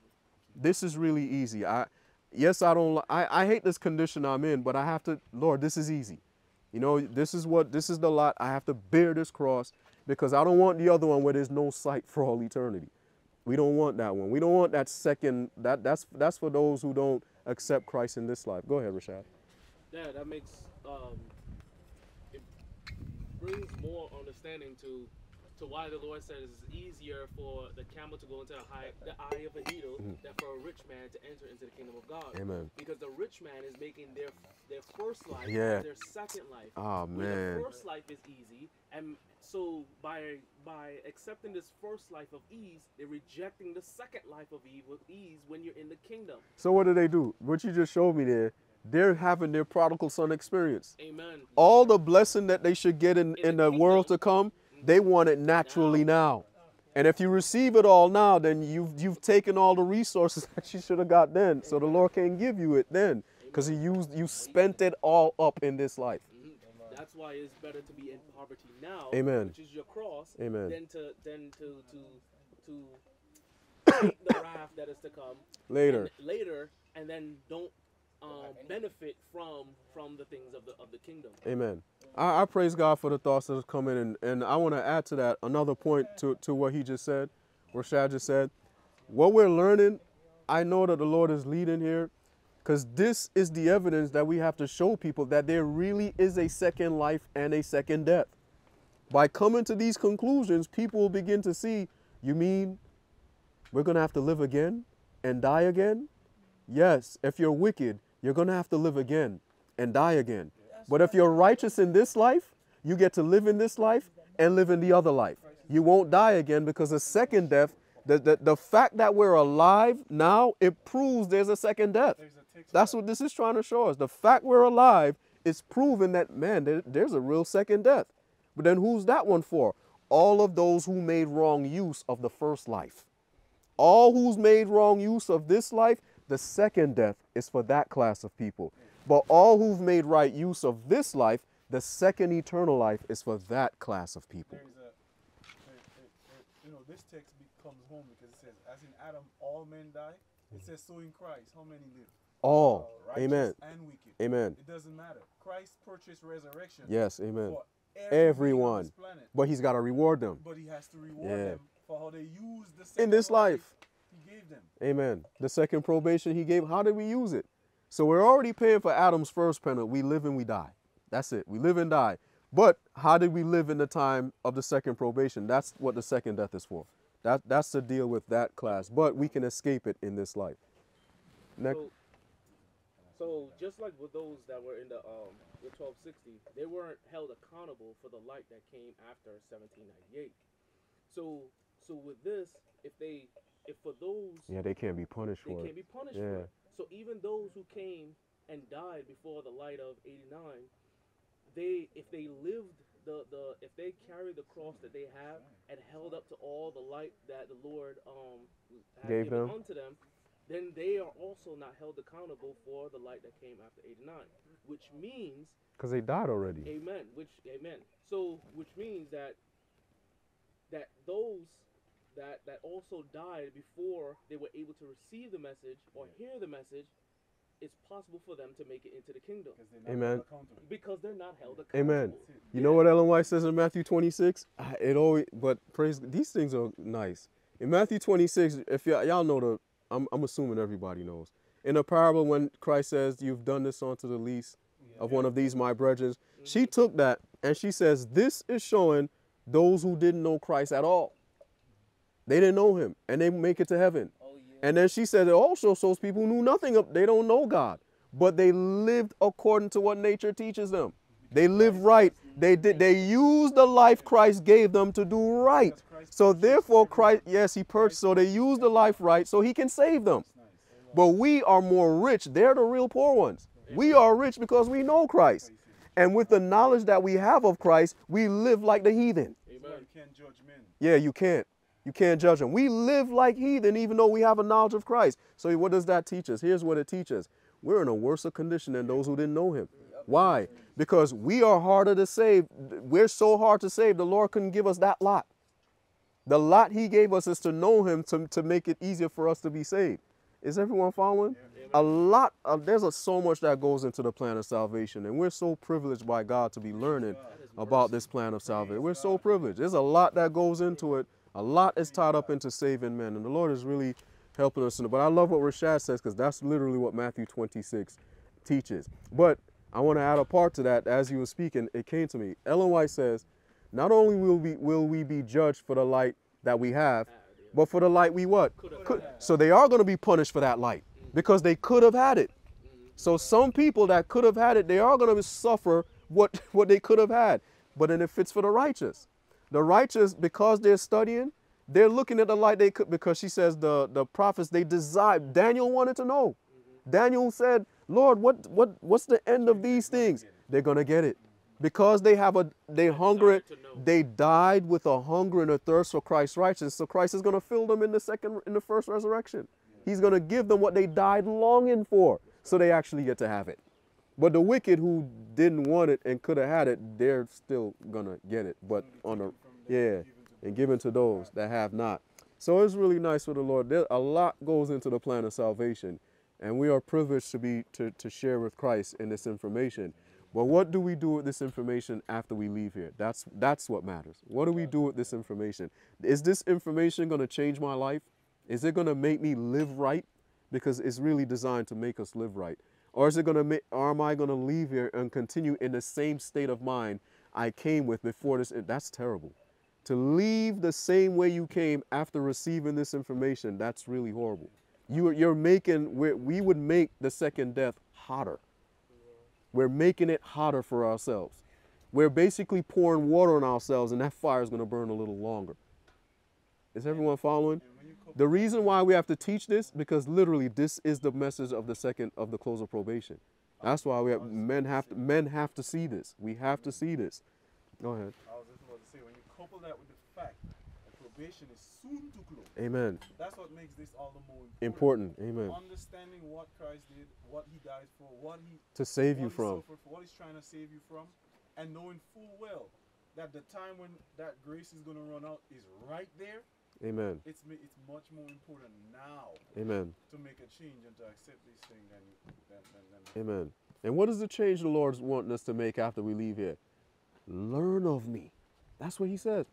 This is really easy. I, yes, I don't. I, I hate this condition I'm in, but I have to. Lord, this is easy. You know, this is what this is the lot. I have to bear this cross because I don't want the other one where there's no sight for all eternity. We don't want that one. We don't want that second. That that's that's for those who don't accept Christ in this life. Go ahead, Rashad. Yeah, that makes um, it brings more understanding to to why the Lord says it's easier for the camel to go into the, high, the eye of a needle mm-hmm. than for a rich man to enter into the kingdom of God. Amen. Because the rich man is making their their first life Yeah. their second life. Ah, oh Where man. the first life is easy, and so by by accepting this first life of ease, they're rejecting the second life of ease with ease when you're in the kingdom. So what do they do? What you just showed me there, they're having their prodigal son experience. Amen. All the blessing that they should get in, in the world to come, they want it naturally now. And if you receive it all now, then you've you've taken all the resources <laughs> that you should have got then. So the Lord can't give you it then. Because he used you spent it all up in this life. That's why it's better to be in poverty now, Amen. which is your cross, Amen. than to than to to to take <coughs> the wrath that is to come Later. and later, and then don't um, benefit from from the things of the of the kingdom. Amen. I, I praise God for the thoughts that have come in, and, and I want to add to that another point to, to what he just said, what Shad just said. What we're learning, I know that the Lord is leading here, because this is the evidence that we have to show people that there really is a second life and a second death. by coming to these conclusions, people will begin to see, you mean we're going to have to live again and die again? Yes, if you're wicked, you're going to have to live again and die again. But if you're righteous in this life, you get to live in this life and live in the other life. You won't die again because the second death, the, the, the fact that we're alive now, it proves there's a second death. There's a text That's what this is trying to show us. The fact we're alive is proving that, man, there, there's a real second death. But then who's that one for? All of those who made wrong use of the first life. All who's made wrong use of this life, the second death is for that class of people. But all who've made right use of this life, the second eternal life is for that class of people. A, you know, this text comes home because it says, as in Adam all men die. It says, so in Christ, how many live? All. Uh, righteous Amen. And wicked. Amen. It doesn't matter. Christ purchased resurrection. Yes, amen. For Everyone. on this planet. But he's got to reward them. But he has to reward Yeah. them for how they use the In this life. he gave them. Amen. The second probation he gave, how did we use it? So we're already paying for Adam's first penalty. We live and we die. That's it. We live and die. But how did we live in the time of the second probation? That's what the second death is for. That, that's the deal with that class. But we can escape it in this life. Next. So, so just like with those that were in the um the 1260, they weren't held accountable for the light that came after 1798. So so with this, if they if for those Yeah, they can't be punished they for can't it. be punished Yeah. for it. So even those who came and died before the light of 89, they if they lived the, the if they carried the cross that they have and held up to all the light that the Lord um Gave given them. unto them, then they are also not held accountable for the light that came after 89, which means Because they died already. Amen. Which amen. So which means that that those that that also died before they were able to receive the message or hear the message, it's possible for them to make it into the kingdom they're not Amen. held because they're not held accountable. Amen. You know what Ellen White says in Matthew 26? Ah, It always, but praise, these things are nice. In Matthew 26, if y'all, y'all know the, I'm, I'm assuming everybody knows. In a parable, when Christ says, You've done this unto the least of one of these my brethren, she took that and she says, This is showing those who didn't know Christ at all. They didn't know him and they make it to heaven. And then she said it also shows people who knew nothing of they don't know God, but they lived according to what nature teaches them. They lived right. They did they used the life Christ gave them to do right. So therefore Christ, yes, he purchased. So they used the life right so he can save them. But we are more rich. They're the real poor ones. We are rich because we know Christ. And with the knowledge that we have of Christ, we live like the heathen. That's why you can't judge men. Yeah, you can't. You can't judge them. We live like heathen even though we have a knowledge of Christ. So what does that teach us? Here's what it teaches. We're in a worse condition than those who didn't know him. Why? Because we are harder to save. We're so hard to save. The Lord couldn't give us that lot. The lot he gave us is to know him to, to make it easier for us to be saved. Is everyone following? A lot of, there's a, so much that goes into the plan of salvation, and we're so privileged by God to be learning about this plan of salvation. We're so privileged. There's a lot that goes into it. A lot is tied up into saving men, and the Lord is really helping us. But I love what Rashad says because that's literally what Matthew 26 teaches. But I want to add a part to that. As you were speaking, it came to me. Ellen White says, not only will we will we be judged for the light that we have, but for the light we what? Could, so they are going to be punished for that light because they could have had it. So some people that could have had it, they are going to suffer what <laughs> what they could have had. But then it fits for the righteous. The righteous, because they're studying, they're looking at the light they could because she says the the prophets they desire. Daniel wanted to know. Daniel said, Lord, what what what's the end of these things? They're gonna get it. Because they have a they hunger to they died with a hunger and a thirst for Christ's righteousness. So Christ is gonna fill them in the second in the first resurrection. He's gonna give them what they died longing for. So they actually get to have it. But the wicked who didn't want it and could have had it, they're still gonna get it. But on the yeah, and given to those that have not. So it's really nice for the Lord. There a lot goes into the plan of salvation, and we are privileged to be to, to share with Christ in this information. But what do we do with this information after we leave here? That's that's what matters. What do we do with this information? Is this information going to change my life? Is it going to make me live right? Because it's really designed to make us live right. Or is it going to or am I going to leave here and continue in the same state of mind I came with before this. That's terrible. To leave the same way you came after receiving this information, that's really horrible. You, you're making, we would make the second death hotter. We're making it hotter for ourselves. We're basically pouring water on ourselves, and that fire is going to burn a little longer. Is everyone following? And when you couple The reason why we have to teach this because literally this is the message of the second of the close of probation. That's why we have, men have to men have to see this. We have to see this. Go ahead. I was just about to say, when you couple that with the fact that probation is soon to close, Amen. that's what makes this all the more important. Important. Amen. Understanding what Christ did, what He died for, what He To save you from. suffered for, what He's trying to save you from, and knowing full well that the time when that grace is going to run out is right there. Amen. It's it's much more important now Amen. to make a change and to accept this thing than than, than, than Amen. And what is the change the Lord's wanting us to make after we leave here? Learn of me. That's what he says.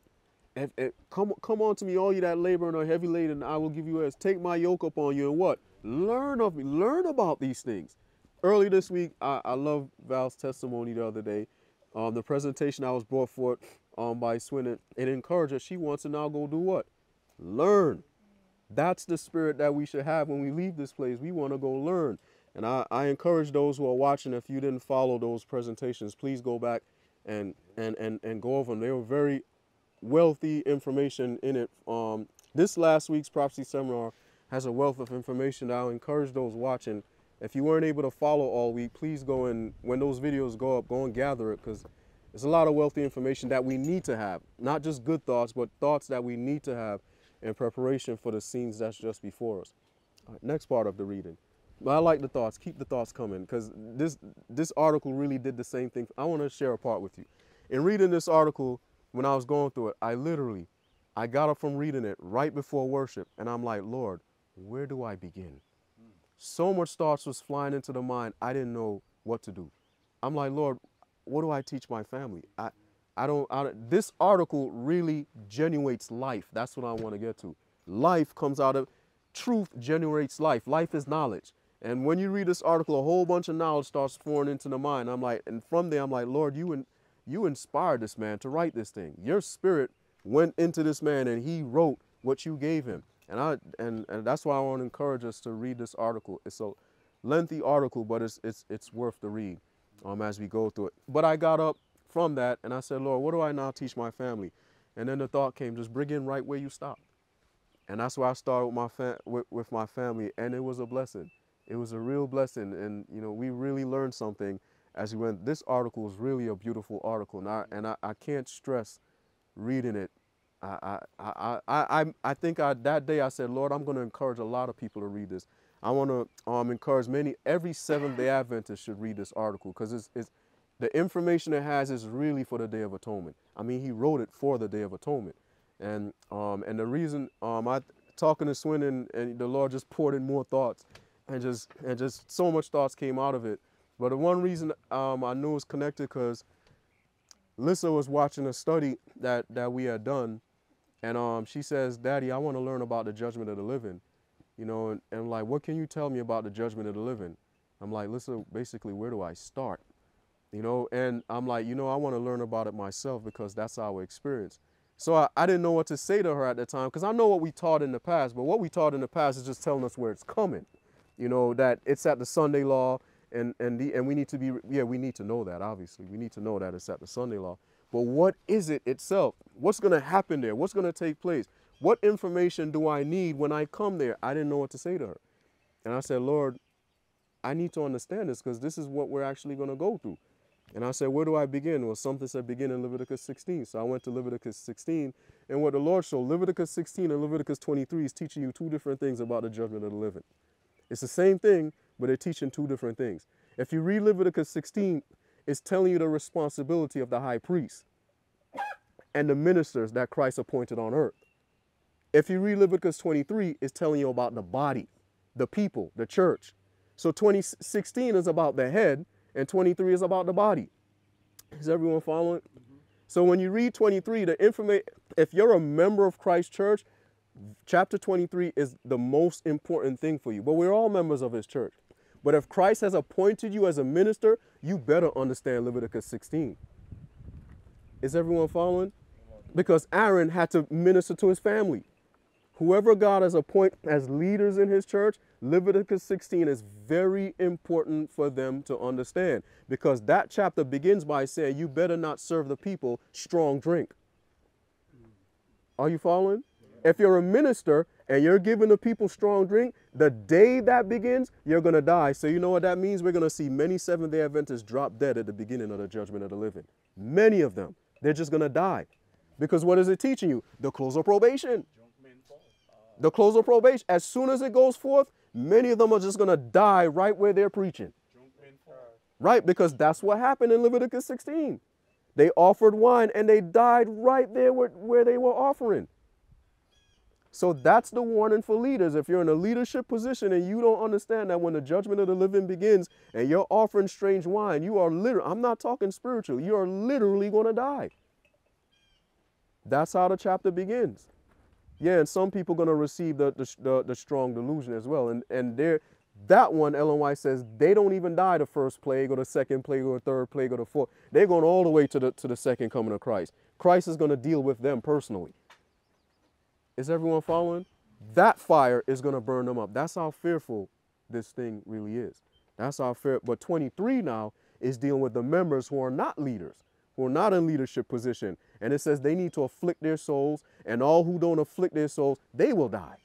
If, if, come, come on to me, all you that labor and are heavy laden, I will give you rest. Take my yoke upon you and what? Learn of me. Learn about these things. Early this week, I, I love Val's testimony the other day. Um, the presentation I was brought forth um, by Swinton, it encouraged her. She wants to now go do what? Learn. That's the spirit that we should have when we leave this place. We want to go learn. And I, I encourage those who are watching, if you didn't follow those presentations, please go back and and and, and go over them. They were very wealthy information in it. Um, this last week's prophecy seminar has a wealth of information. I'll encourage those watching. If you weren't able to follow all week, please go and when those videos go up, go and gather it because it's a lot of wealthy information that we need to have. Not just good thoughts, but thoughts that we need to have in preparation for the scenes that's just before us. Next part of the reading. I like the thoughts. Keep the thoughts coming because this this article really did the same thing. I want to share a part with you. In reading this article, when I was going through it, I literally, I got up from reading it right before worship, and I'm like, Lord, where do I begin? So much thoughts was flying into the mind. I didn't know what to do. I'm like, Lord, what do I teach my family? I, I don't. I, this article really generates life. That's what I want to get to. Life comes out of truth. Generates life. Life is knowledge. And when you read this article, a whole bunch of knowledge starts pouring into the mind. I'm like, and from there, I'm like, Lord, you and you inspired this man to write this thing. Your spirit went into this man, and he wrote what you gave him. And I and, and that's why I want to encourage us to read this article. It's a lengthy article, but it's it's it's worth the read um, as we go through it. But I got up from that and I said, Lord, what do I now teach my family? And then the thought came, just bring in right where you stop. And that's where I started with my fa- with, with my family, and it was a blessing. It was a real blessing, and you know we really learned something as we went. This article is really a beautiful article, and I and I, I can't stress reading it. I I I I I, I think I, that day I said, Lord, I'm going to encourage a lot of people to read this. I want to um, encourage many. Every Seventh Day Adventist should read this article because it's, it's the information it has is really for the Day of Atonement. I mean, he wrote it for the Day of Atonement, and um, and the reason um, I talking to Swin and the Lord just poured in more thoughts, and just and just so much thoughts came out of it. But the one reason um, I knew it was connected because Lissa was watching a study that that we had done, and um, she says, "Daddy, I want to learn about the judgment of the living." You know, and, and like, what can you tell me about the judgment of the living? I'm like, listen, basically, where do I start? You know, and I'm like, you know, I want to learn about it myself because that's our experience. So I, I didn't know what to say to her at the time because I know what we taught in the past, but what we taught in the past is just telling us where it's coming. You know, that it's at the Sunday law and, and, the, and we need to be, yeah, we need to know that, obviously. We need to know that it's at the Sunday law. But what is it itself? What's going to happen there? What's going to take place? What information do I need when I come there? I didn't know what to say to her. And I said, Lord, I need to understand this because this is what we're actually going to go through. And I said, where do I begin? Well, something said begin in Leviticus 16. So I went to Leviticus 16. And what the Lord showed, Leviticus 16 and Leviticus 23 is teaching you two different things about the judgment of the living. It's the same thing, but they're teaching two different things. If you read Leviticus 16, it's telling you the responsibility of the high priest and the ministers that Christ appointed on earth. If you read Leviticus 23, it's telling you about the body, the people, the church. So 2016 is about the head, and 23 is about the body. Is everyone following? Mm-hmm. So when you read 23, the information, if you're a member of Christ Church, chapter 23 is the most important thing for you. But we're all members of his church. But if Christ has appointed you as a minister, you better understand Leviticus 16. Is everyone following? Because Aaron had to minister to his family. Whoever God has appointed as leaders in his church, Leviticus 16 is very important for them to understand because that chapter begins by saying, You better not serve the people strong drink. Are you following? If you're a minister and you're giving the people strong drink, the day that begins, you're going to die. So, you know what that means? We're going to see many Seventh day Adventists drop dead at the beginning of the judgment of the living. Many of them. They're just going to die. Because what is it teaching you? The close of probation. The close of probation. As soon as it goes forth, many of them are just going to die right where they're preaching. Right? Because that's what happened in Leviticus 16. They offered wine and they died right there where, where they were offering. So that's the warning for leaders. If you're in a leadership position and you don't understand that when the judgment of the living begins and you're offering strange wine, you are literally, I'm not talking spiritual, you are literally going to die. That's how the chapter begins. Yeah, and some people going to receive the, the, the, the, strong delusion as well. And, and there, that one, Ellen White says, they don't even die the first plague or the second plague or the third plague or the fourth. They're going all the way to the, to the second coming of Christ. Christ is going to deal with them personally. Is everyone following? That fire is going to burn them up. That's how fearful this thing really is. That's how fear. But 23 now is dealing with the members who are not leaders, who are not in leadership position. And it says they need to afflict their souls, and all who don't afflict their souls, they will die.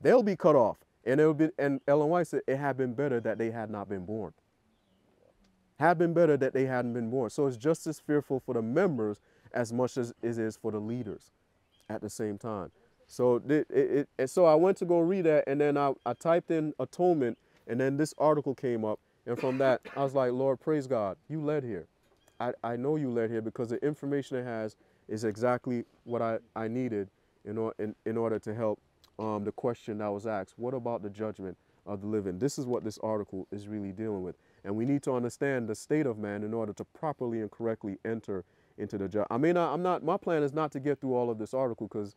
They'll be cut off. And it will be, and Ellen White said it had been better that they had not been born. Had been better that they hadn't been born. So it's just as fearful for the members as much as it is for the leaders at the same time. So it, it, it, so I went to go read that, and then I, I typed in atonement, and then this article came up, and from that I was like, Lord, praise God, you led here. I, I know you led here because the information it has is exactly what I, I needed in, or, in, in order to help um, the question that was asked. What about the judgment of the living? This is what this article is really dealing with. And we need to understand the state of man in order to properly and correctly enter into the job. I mean, I, I'm not, my plan is not to get through all of this article because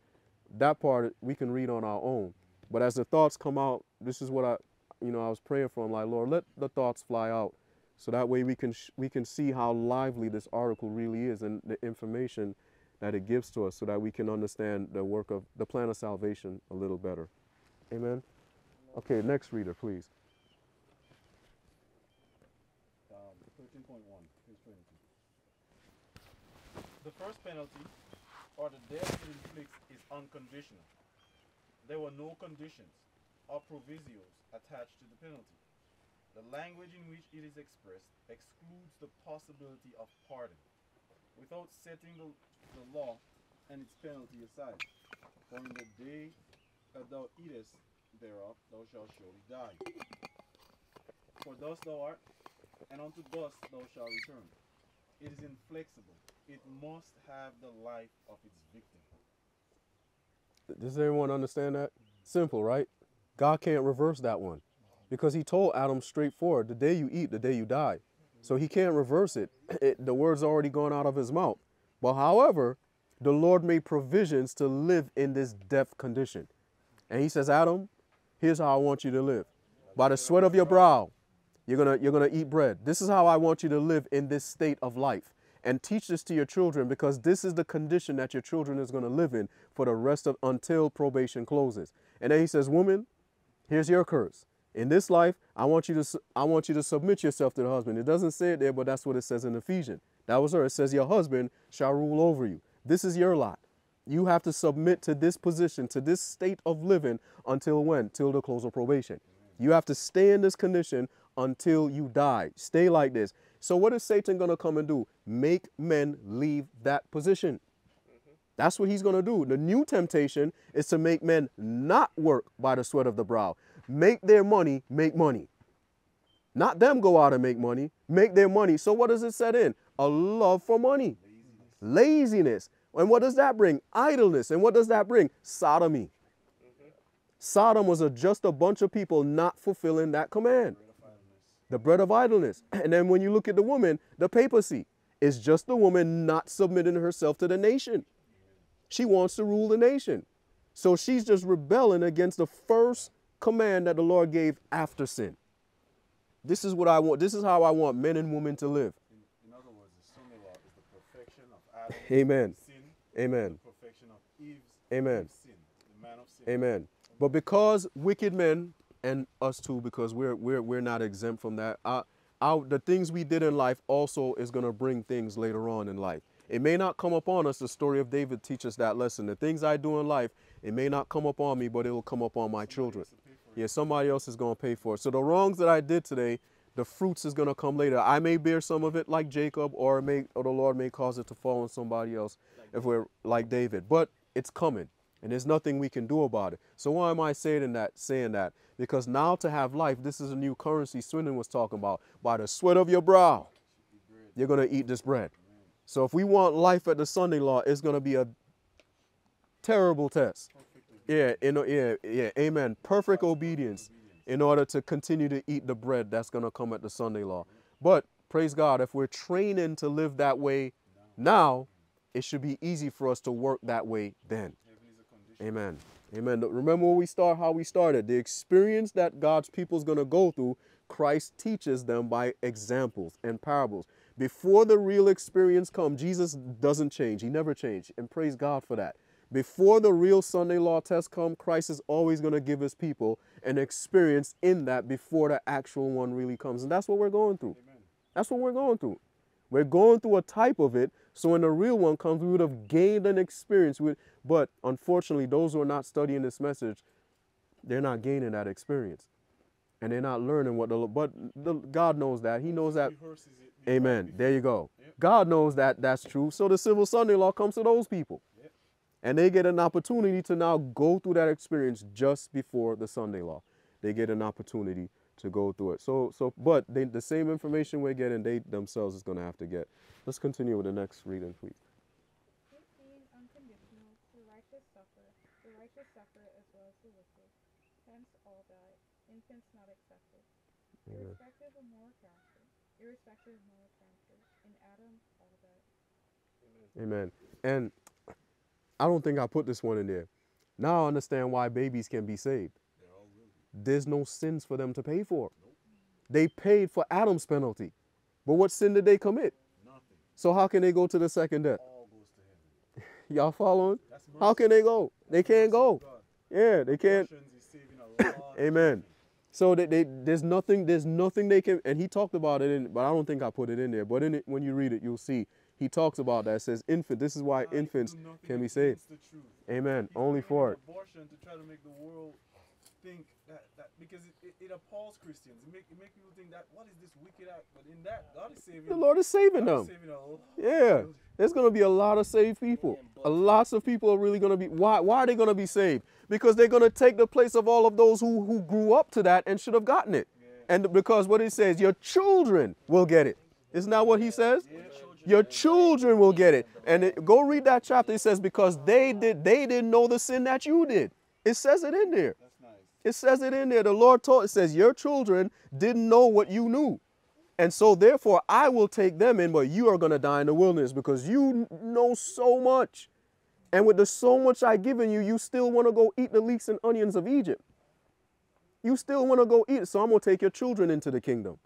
that part we can read on our own. But as the thoughts come out, this is what I, you know, I was praying for. I'm like, Lord, let the thoughts fly out, so that way we can we can see how lively this article really is and the information that it gives to us, so that we can understand the work of the plan of salvation a little better. Amen. Okay, next reader, please. Um, 13.1, The first penalty or the death it inflicts is unconditional. There were no conditions or provisos attached to the penalty. The language in which it is expressed excludes the possibility of pardon, without setting the, the law and its penalty aside. For in the day that thou eatest thereof, thou shalt surely die. For thus thou art, and unto dust thou shalt return. It is inflexible, it must have the life of its victim. Does everyone understand that? Simple, right? God can't reverse that one because he told Adam straightforward, the day you eat, the day you die. So he can't reverse it. <clears throat> it. The word's already gone out of his mouth. But however, the Lord made provisions to live in this death condition. And he says, Adam, here's how I want you to live. By the sweat of your brow, you're gonna, you're gonna eat bread. This is how I want you to live in this state of life and teach this to your children because this is the condition that your children is to live in for the rest of until probation closes. And then he says, "Woman, here's your curse. In this life, I want you to I want you to submit yourself to the husband." It doesn't say it there, but that's what it says in Ephesians. That was her. It says, "Your husband shall rule over you." This is your lot. You have to submit to this position, to this state of living until when? Till the close of probation. You have to stay in this condition until you die. Stay like this. So what is Satan going to come and do? Make men leave that position. That's what he's going to do. The new temptation is to make men not work by the sweat of the brow. Make their money make money. Not them go out and make money, make their money. So what does it set in? A love for money. Laziness. And what does that bring? Idleness. And what does that bring? Sodomy. Sodom was a, just a bunch of people not fulfilling that command the bread of idleness. <clears throat> And then when you look at the woman, the papacy is just the woman not submitting herself to the nation. She wants to rule the nation. So she's just rebelling against the first command that the Lord gave after sin. This is what I want. This is how I want men and women to live. In, in other words, the son law is the perfection of Adam. Amen. Sin, Amen. the perfection of Eve's, Amen. Sin, the man of sin. Amen. But because wicked men and us too, because we're we're we're not exempt from that. Our, our the things we did in life also is gonna bring things later on in life. It may not come upon us. The story of David teaches that lesson. The things I do in life, it may not come upon me, but it will come upon my children. Yeah, somebody else is gonna pay for it. So the wrongs that I did today, the fruits is gonna come later. I may bear some of it like Jacob, or may or the Lord may cause it to fall on somebody else if we're like David. But it's coming. And there's nothing we can do about it. So why am I saying that? Saying that because now to have life, this is a new currency Swindon was talking about. By the sweat of your brow, you're gonna eat this bread. So if we want life at the Sunday law, it's gonna be a terrible test. Yeah, in, yeah, yeah, amen. Perfect obedience in order to continue to eat the bread that's gonna come at the Sunday law. But praise God, if we're training to live that way now, it should be easy for us to work that way then. Amen. Amen. Remember where we start, how we started. The experience that God's people is going to go through, Christ teaches them by examples and parables. Before the real experience comes, Jesus doesn't change. He never changed. And praise God for that. Before the real Sunday law test come, Christ is always going to give his people an experience in that before the actual one really comes. And that's what we're going through. That's what we're going through. We're going through a type of it, so when the real one comes, we would have gained an experience with. But unfortunately, those who are not studying this message, they're not gaining that experience, and they're not learning what the. But the, God knows that. He knows that. Amen. There you go. Yep. God knows that that's true. So the civil Sunday law comes to those people. And they get an opportunity to now go through that experience just before the Sunday law. They get an opportunity to go through it. So, so, but they, the same information we're getting, they themselves is going to have to get. Let's continue with the next reading, please. It being unconditional, the righteous suffer, the righteous suffer as well as the wicked. Hence all die, infants not accepted. Irrespective of moral character, irrespective of moral character, in Adam all. Amen. And I don't think I put this one in there. Now I understand why babies can be saved. There's no sins for them to pay for. They paid for Adam's penalty. But what sin did they commit? Nothing. So how can they go to the second death? <laughs> Y'all following? How can they go? They can't go. Yeah, they can't. Amen. So they, they, there's nothing, there's nothing they can, and he talked about it in, but I don't think I put it in there. But in it, when you read it, you'll see he talks about that. It says infant. This is why I infants can be saved. The truth. Amen. He's Only for it. Abortion to try to make the world think that, that because it, it, it appalls Christians. It make it make people think that what is this wicked act? But in that, God is saving. The Lord is saving God is them. saving. Yeah, there's gonna be a lot of saved people. A lots of people are really gonna be. Why? Why are they gonna be saved? Because they're gonna take the place of all of those who who grew up to that and should have gotten it. And because what it says, your children will get it. Isn't that what he says? Your children will get it. And it, go read that chapter. It says because they did they didn't know the sin that you did. It says it in there. It says it in there. The Lord told it says your children didn't know what you knew. And so therefore I will take them in, but you are gonna die in the wilderness because you know so much. And with the so much I've given you, you still want to go eat the leeks and onions of Egypt. You still want to go eat. it. So I'm gonna take your children into the kingdom.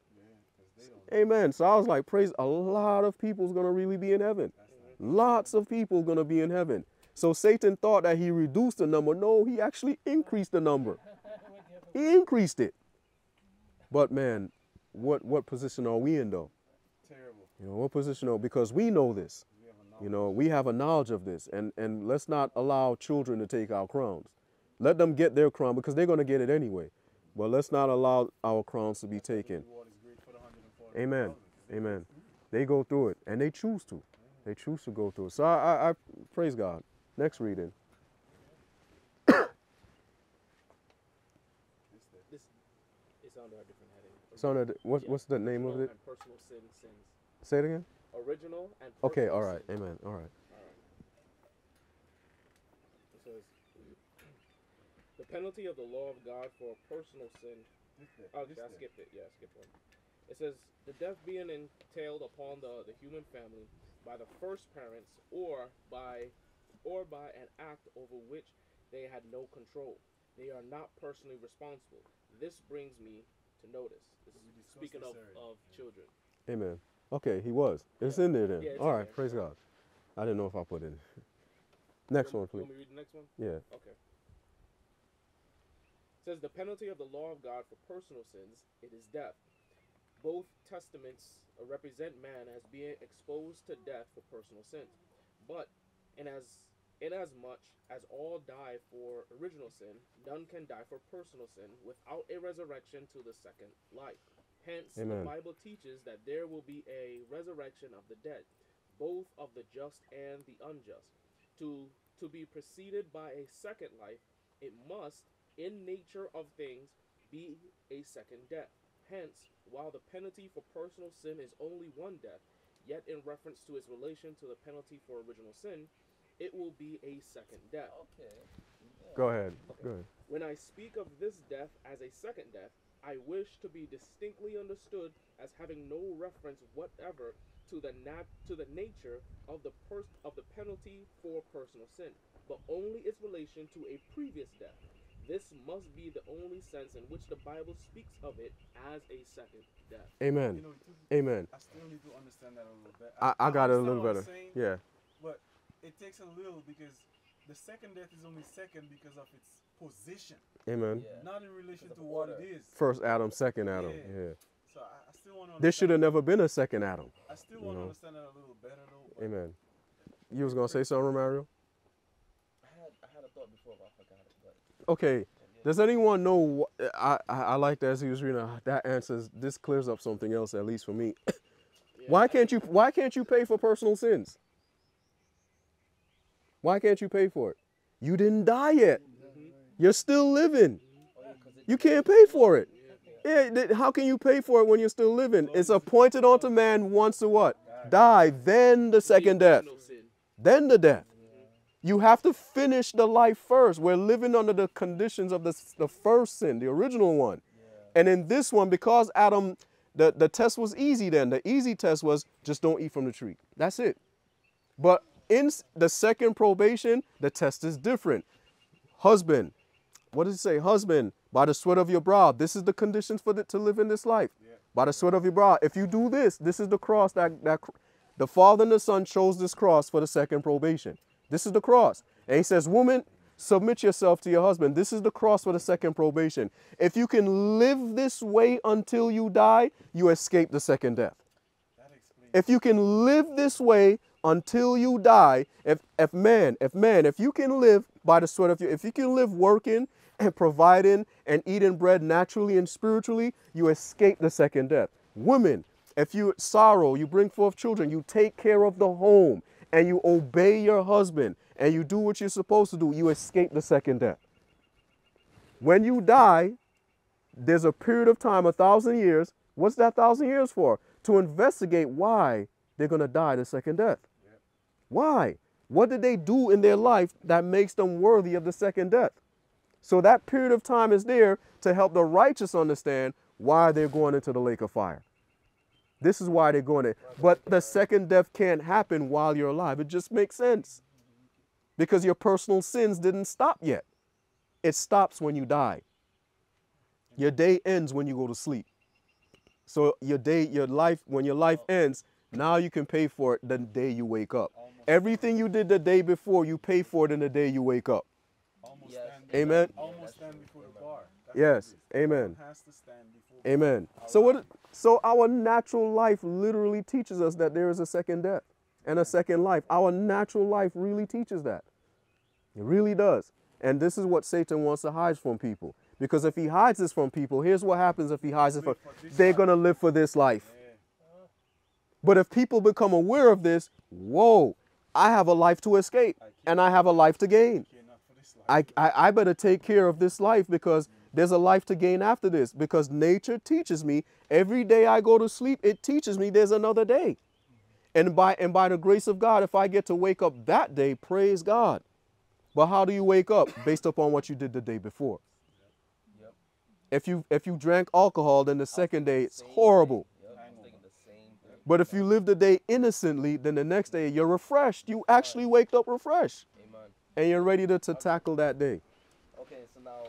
Amen. So I was like, praise a lot of people's gonna really be in heaven. Lots of people gonna be in heaven. So Satan thought that he reduced the number. No, he actually increased the number. He increased it. But man, what what position are we in though? Terrible. You know, what position are because we know this. We have a knowledge. You know, we have a knowledge of this. And and let's not allow children to take our crowns. Let them get their crown because they're gonna get it anyway. But let's not allow our crowns to be taken. Reward is great for the 140,000. Amen. Amen. They go through it and they choose to. They choose to go through it. So I, I, I praise God. Next reading. It's under a different heading. It's on what, Yeah. what's the name of it? And personal sin sins. Say it again. Original and Okay, all right. sin. Amen. All right. It says the penalty of the law of God for a personal sin. This there, Oh, this I there. skipped it. Yeah, I skipped one. It says the death being entailed upon the, the human family by the first parents or by or by an act over which they had no control. They are not personally responsible. This brings me to notice. This is speaking this of, already. of children. Amen. Okay, he was. It's in there then. Yeah, it's All in right. there. Praise God. I didn't know if I put it. in. <laughs> Next You one, please. Want me read the next one? Yeah. Okay. It says the penalty of the law of God for personal sins it is death. Both testaments uh, represent man as being exposed to death for personal sins, but in as inasmuch as all die for original sin, none can die for personal sin without a resurrection to the second life. Hence, Amen. the Bible teaches that there will be a resurrection of the dead, both of the just and the unjust. To to be preceded by a second life, it must, in nature of things, be a second death. Hence, while the penalty for personal sin is only one death, yet in reference to its relation to the penalty for original sin, it will be a second death. Okay. Go ahead. Go ahead. When I speak of this death as a second death, I wish to be distinctly understood as having no reference whatever to the nat- to the nature of the pers- of the penalty for personal sin, but only its relation to a previous death. This must be the only sense in which the Bible speaks of it as a second death. Amen. You know, Amen. I still need to understand that a little bit. I, I got it a little better. saying, Yeah. But it takes a little because the second death is only second because of its position, Amen. Yeah. not in relation to what order. it is. First Adam, second Adam. Yeah. Yeah. So I, I still want to. There should have never been a second Adam. I still want to understand that a little better though. Amen. You was gonna say something, Mario? I had I had a thought before, but I forgot it. But Okay. Does anyone know? Wh- I, I I like that as he was reading. uh, That answers. This clears up something else, at least for me. Why can't you? Why can't you pay for personal sins? Why can't you pay for it? You didn't die yet. You're still living. oh You can't pay for it. Yeah, th- how can you pay for it when you're still living? It's appointed unto man once to what? Die, then the second death, then the death. You have to finish the life first. We're living under the conditions of the, the first sin, the original one. And in this one, because Adam, the, the test was easy then. The easy test was just don't eat from the tree. That's it. But in the second probation, the test is different. Husband, what does it say? Husband, by the sweat of your brow. This is the conditions for the, to live in this life. By the sweat of your brow. If you do this, this is the cross that, that the Father and the Son chose this cross for the second probation. This is the cross. And he says, Woman, submit yourself to your husband. This is the cross for the second probation. If you can live this way until you die, you escape the second death. If you can live this way until you die, if if man, if man, if you can live by the sweat of your, if you can live working and providing and eating bread naturally and spiritually, you escape the second death. Women, if you sorrow, you bring forth children, you take care of the home, and you obey your husband, and you do what you're supposed to do, you escape the second death. When you die, there's a period of time, a thousand years. What's that thousand years for? To investigate why they're going to die the second death. Why? What did they do in their life that makes them worthy of the second death? So that period of time is there to help the righteous understand why they're going into the lake of fire. This is why they're going in. But the second death can't happen while you're alive. It just makes sense. Because your personal sins didn't stop yet. It stops when you die. Your day ends when you go to sleep. So your day, your life, when your life ends, now you can pay for it the day you wake up. Everything you did the day before, you pay for it in the day you wake up. Almost Yes. stand. Amen. Almost stand before the bar. That's Yes. what it is. Amen. One has to stand before. Amen. So what? So our natural life literally teaches us that there is a second death and a second life. Our natural life really teaches that. It really does. And this is what Satan wants to hide from people. Because if he hides this from people, here's what happens if he hides it from for they're gonna live for this life. But if people become aware of this, whoa, I have a life to escape and I have a life to gain. Care not for this life. I, I, I better take care of this life because mm. There's a life to gain after this. Because nature teaches me every day I go to sleep, it teaches me there's another day. And by and by the grace of God, if I get to wake up that day, praise God. But how do you wake up? Based upon what you did the day before. Yep. If you if you drank alcohol, then the second day it's horrible. Yep, I was thinking the same thing. But if you live the day innocently, then the next day you're refreshed. You actually wake up refreshed. Amen. And you're ready to, to tackle that day. Okay, so now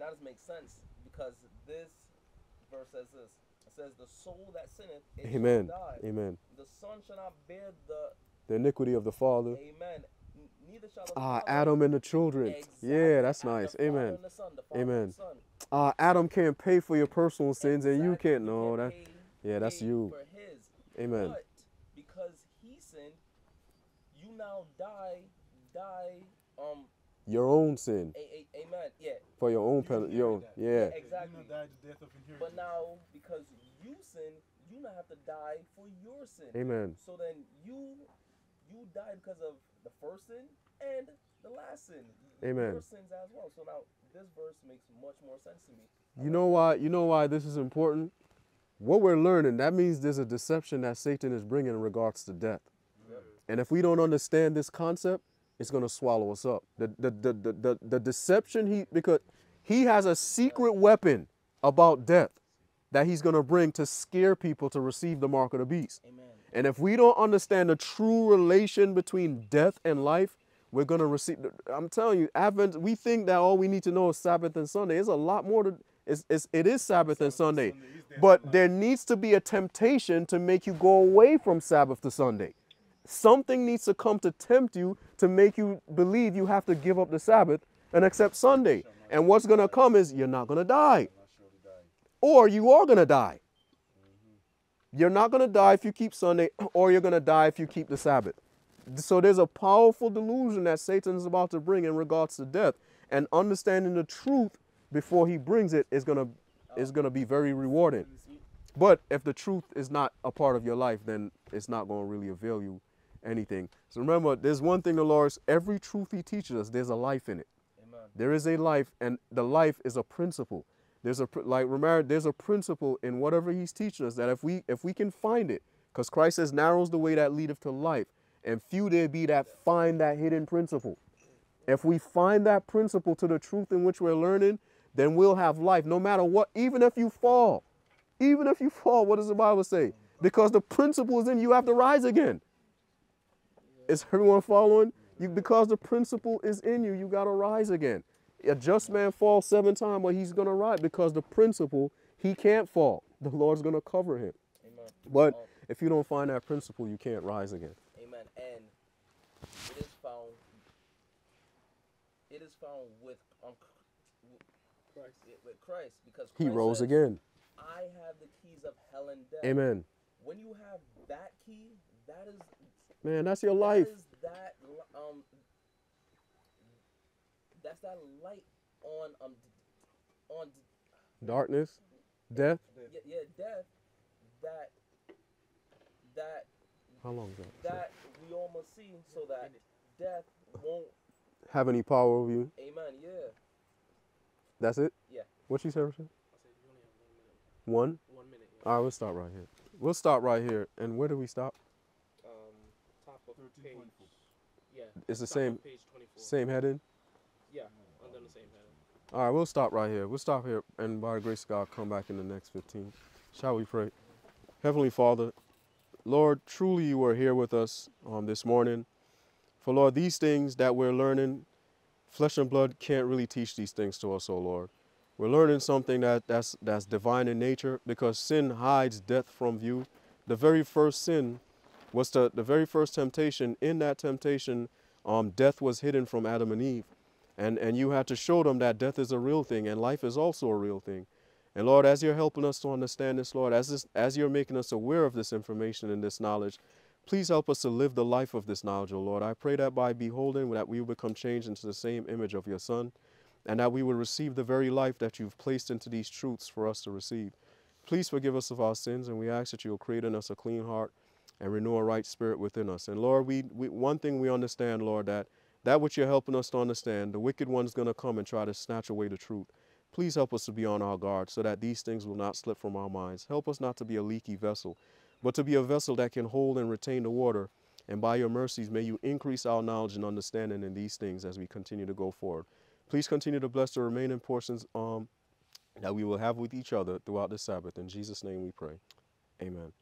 now this makes sense because this verse says this: It says, "The soul that sinneth, it Amen. shall die. Amen. The son shall not bear the The iniquity of the father. amen. Neither shall the Ah, Adam and the children. Exactly. Yeah, that's nice. Amen. the son, the Amen. Uh, Adam can't pay for your personal sins, and you can't. No, that. yeah, that's you. For his. Amen. But because he sinned, you now die, die, um, Your own sin a, a, amen. Yeah. For your own You penalty. inherit Your Yeah. Yeah, exactly. not die the death of. But now, because you sin, you now have to die for your sin. Amen. So then you you die because of the first sin and the last sin. Amen. Your sins as well. So now this verse makes much more sense to me. You know why? You know why this is important. What we're learning that means there's a deception that Satan is bringing in regards to death. And if we don't understand this concept, it's going to swallow us up. The, the, the, the, the, the deception he because he has a secret weapon about death that he's going to bring to scare people to receive the mark of the beast. Amen. And if we don't understand the true relation between death and life, we're going to receive. I'm telling you, Advent, we think that all we need to know is Sabbath and Sunday. There's a lot more to it's, it's, it is Sabbath and Sunday. Sunday But there needs to be a temptation to make you go away from Sabbath to Sunday. Something needs to come to tempt you to make you believe you have to give up the Sabbath and accept Sunday. And what's going to come is you're not going to die or you are going to die. You're not going to die if you keep Sunday, <clears throat> or you're going to die if you keep the Sabbath. So there's a powerful delusion that Satan is about to bring in regards to death, and understanding the truth before he brings it is going to is going to be very rewarding. But if the truth is not a part of your life, then it's not going to really avail you anything. So remember, there's one thing the Lord, every truth he teaches us, there's a life in it. Amen. There is a life, and the life is a principle. There's a like remember, there's a principle in whatever He's teaching us that if we if we can find it, because Christ says, "Narrows the way that leadeth to life, and few there be that find that hidden principle." If we find that principle to the truth in which we're learning, then we'll have life, no matter what. Even if you fall, even if you fall, what does the Bible say? Because the principle is in you, have to rise again. Is everyone following? You because the principle is in you, you gotta rise again. A just man falls seven times, but he's gonna rise because the principle he can't fall. The Lord's gonna cover him. Amen. But if you don't find that principle, you can't rise again. Amen. And it is found. It is found with um, Christ. with Christ because He rose says, again. I have the keys of hell and death. Amen. When you have that key, that is Man, that's your life. is that um. That's that light on um on Darkness, death. yeah, yeah death that that How long is that? that we almost see so that death won't Have any power over you? amen yeah That's it? Yeah. What you say, Rashad? Said you only have one. One? One minute. Yeah. All right, we'll stop right here. We'll stop right here. And where do we stop? Page. 13.4. Yeah. It's the same page 24. same heading. Yeah, under the same heading. All right, we'll stop right here. We'll stop here, and by the grace of God, come back in the next 15. Shall we pray? Heavenly Father, Lord, truly you are here with us um, this morning. For Lord, these things that we're learning, flesh and blood can't really teach these things to us, oh Lord. We're learning something that, that's, that's divine in nature because sin hides death from view. The very first sin was the, the very first temptation. In that temptation, um, death was hidden from Adam and Eve. And, and you had to show them that death is a real thing and life is also a real thing. And Lord, as you're helping us to understand this, Lord, as, this, as you're making us aware of this information and this knowledge, please help us to live the life of this knowledge, O Lord. I pray that by beholding that we will become changed into the same image of your Son, and that we will receive the very life that you've placed into these truths for us to receive. Please forgive us of our sins, and we ask that you will create in us a clean heart and renew a right spirit within us. And Lord, we, we one thing we understand, Lord, that that which you're helping us to understand, the wicked one's going to come and try to snatch away the truth. Please help us to be on our guard so that these things will not slip from our minds. Help us not to be a leaky vessel, but to be a vessel that can hold and retain the water. And by your mercies, may you increase our knowledge and understanding in these things as we continue to go forward. Please continue to bless the remaining portions um, that we will have with each other throughout the Sabbath. In Jesus' name we pray. Amen.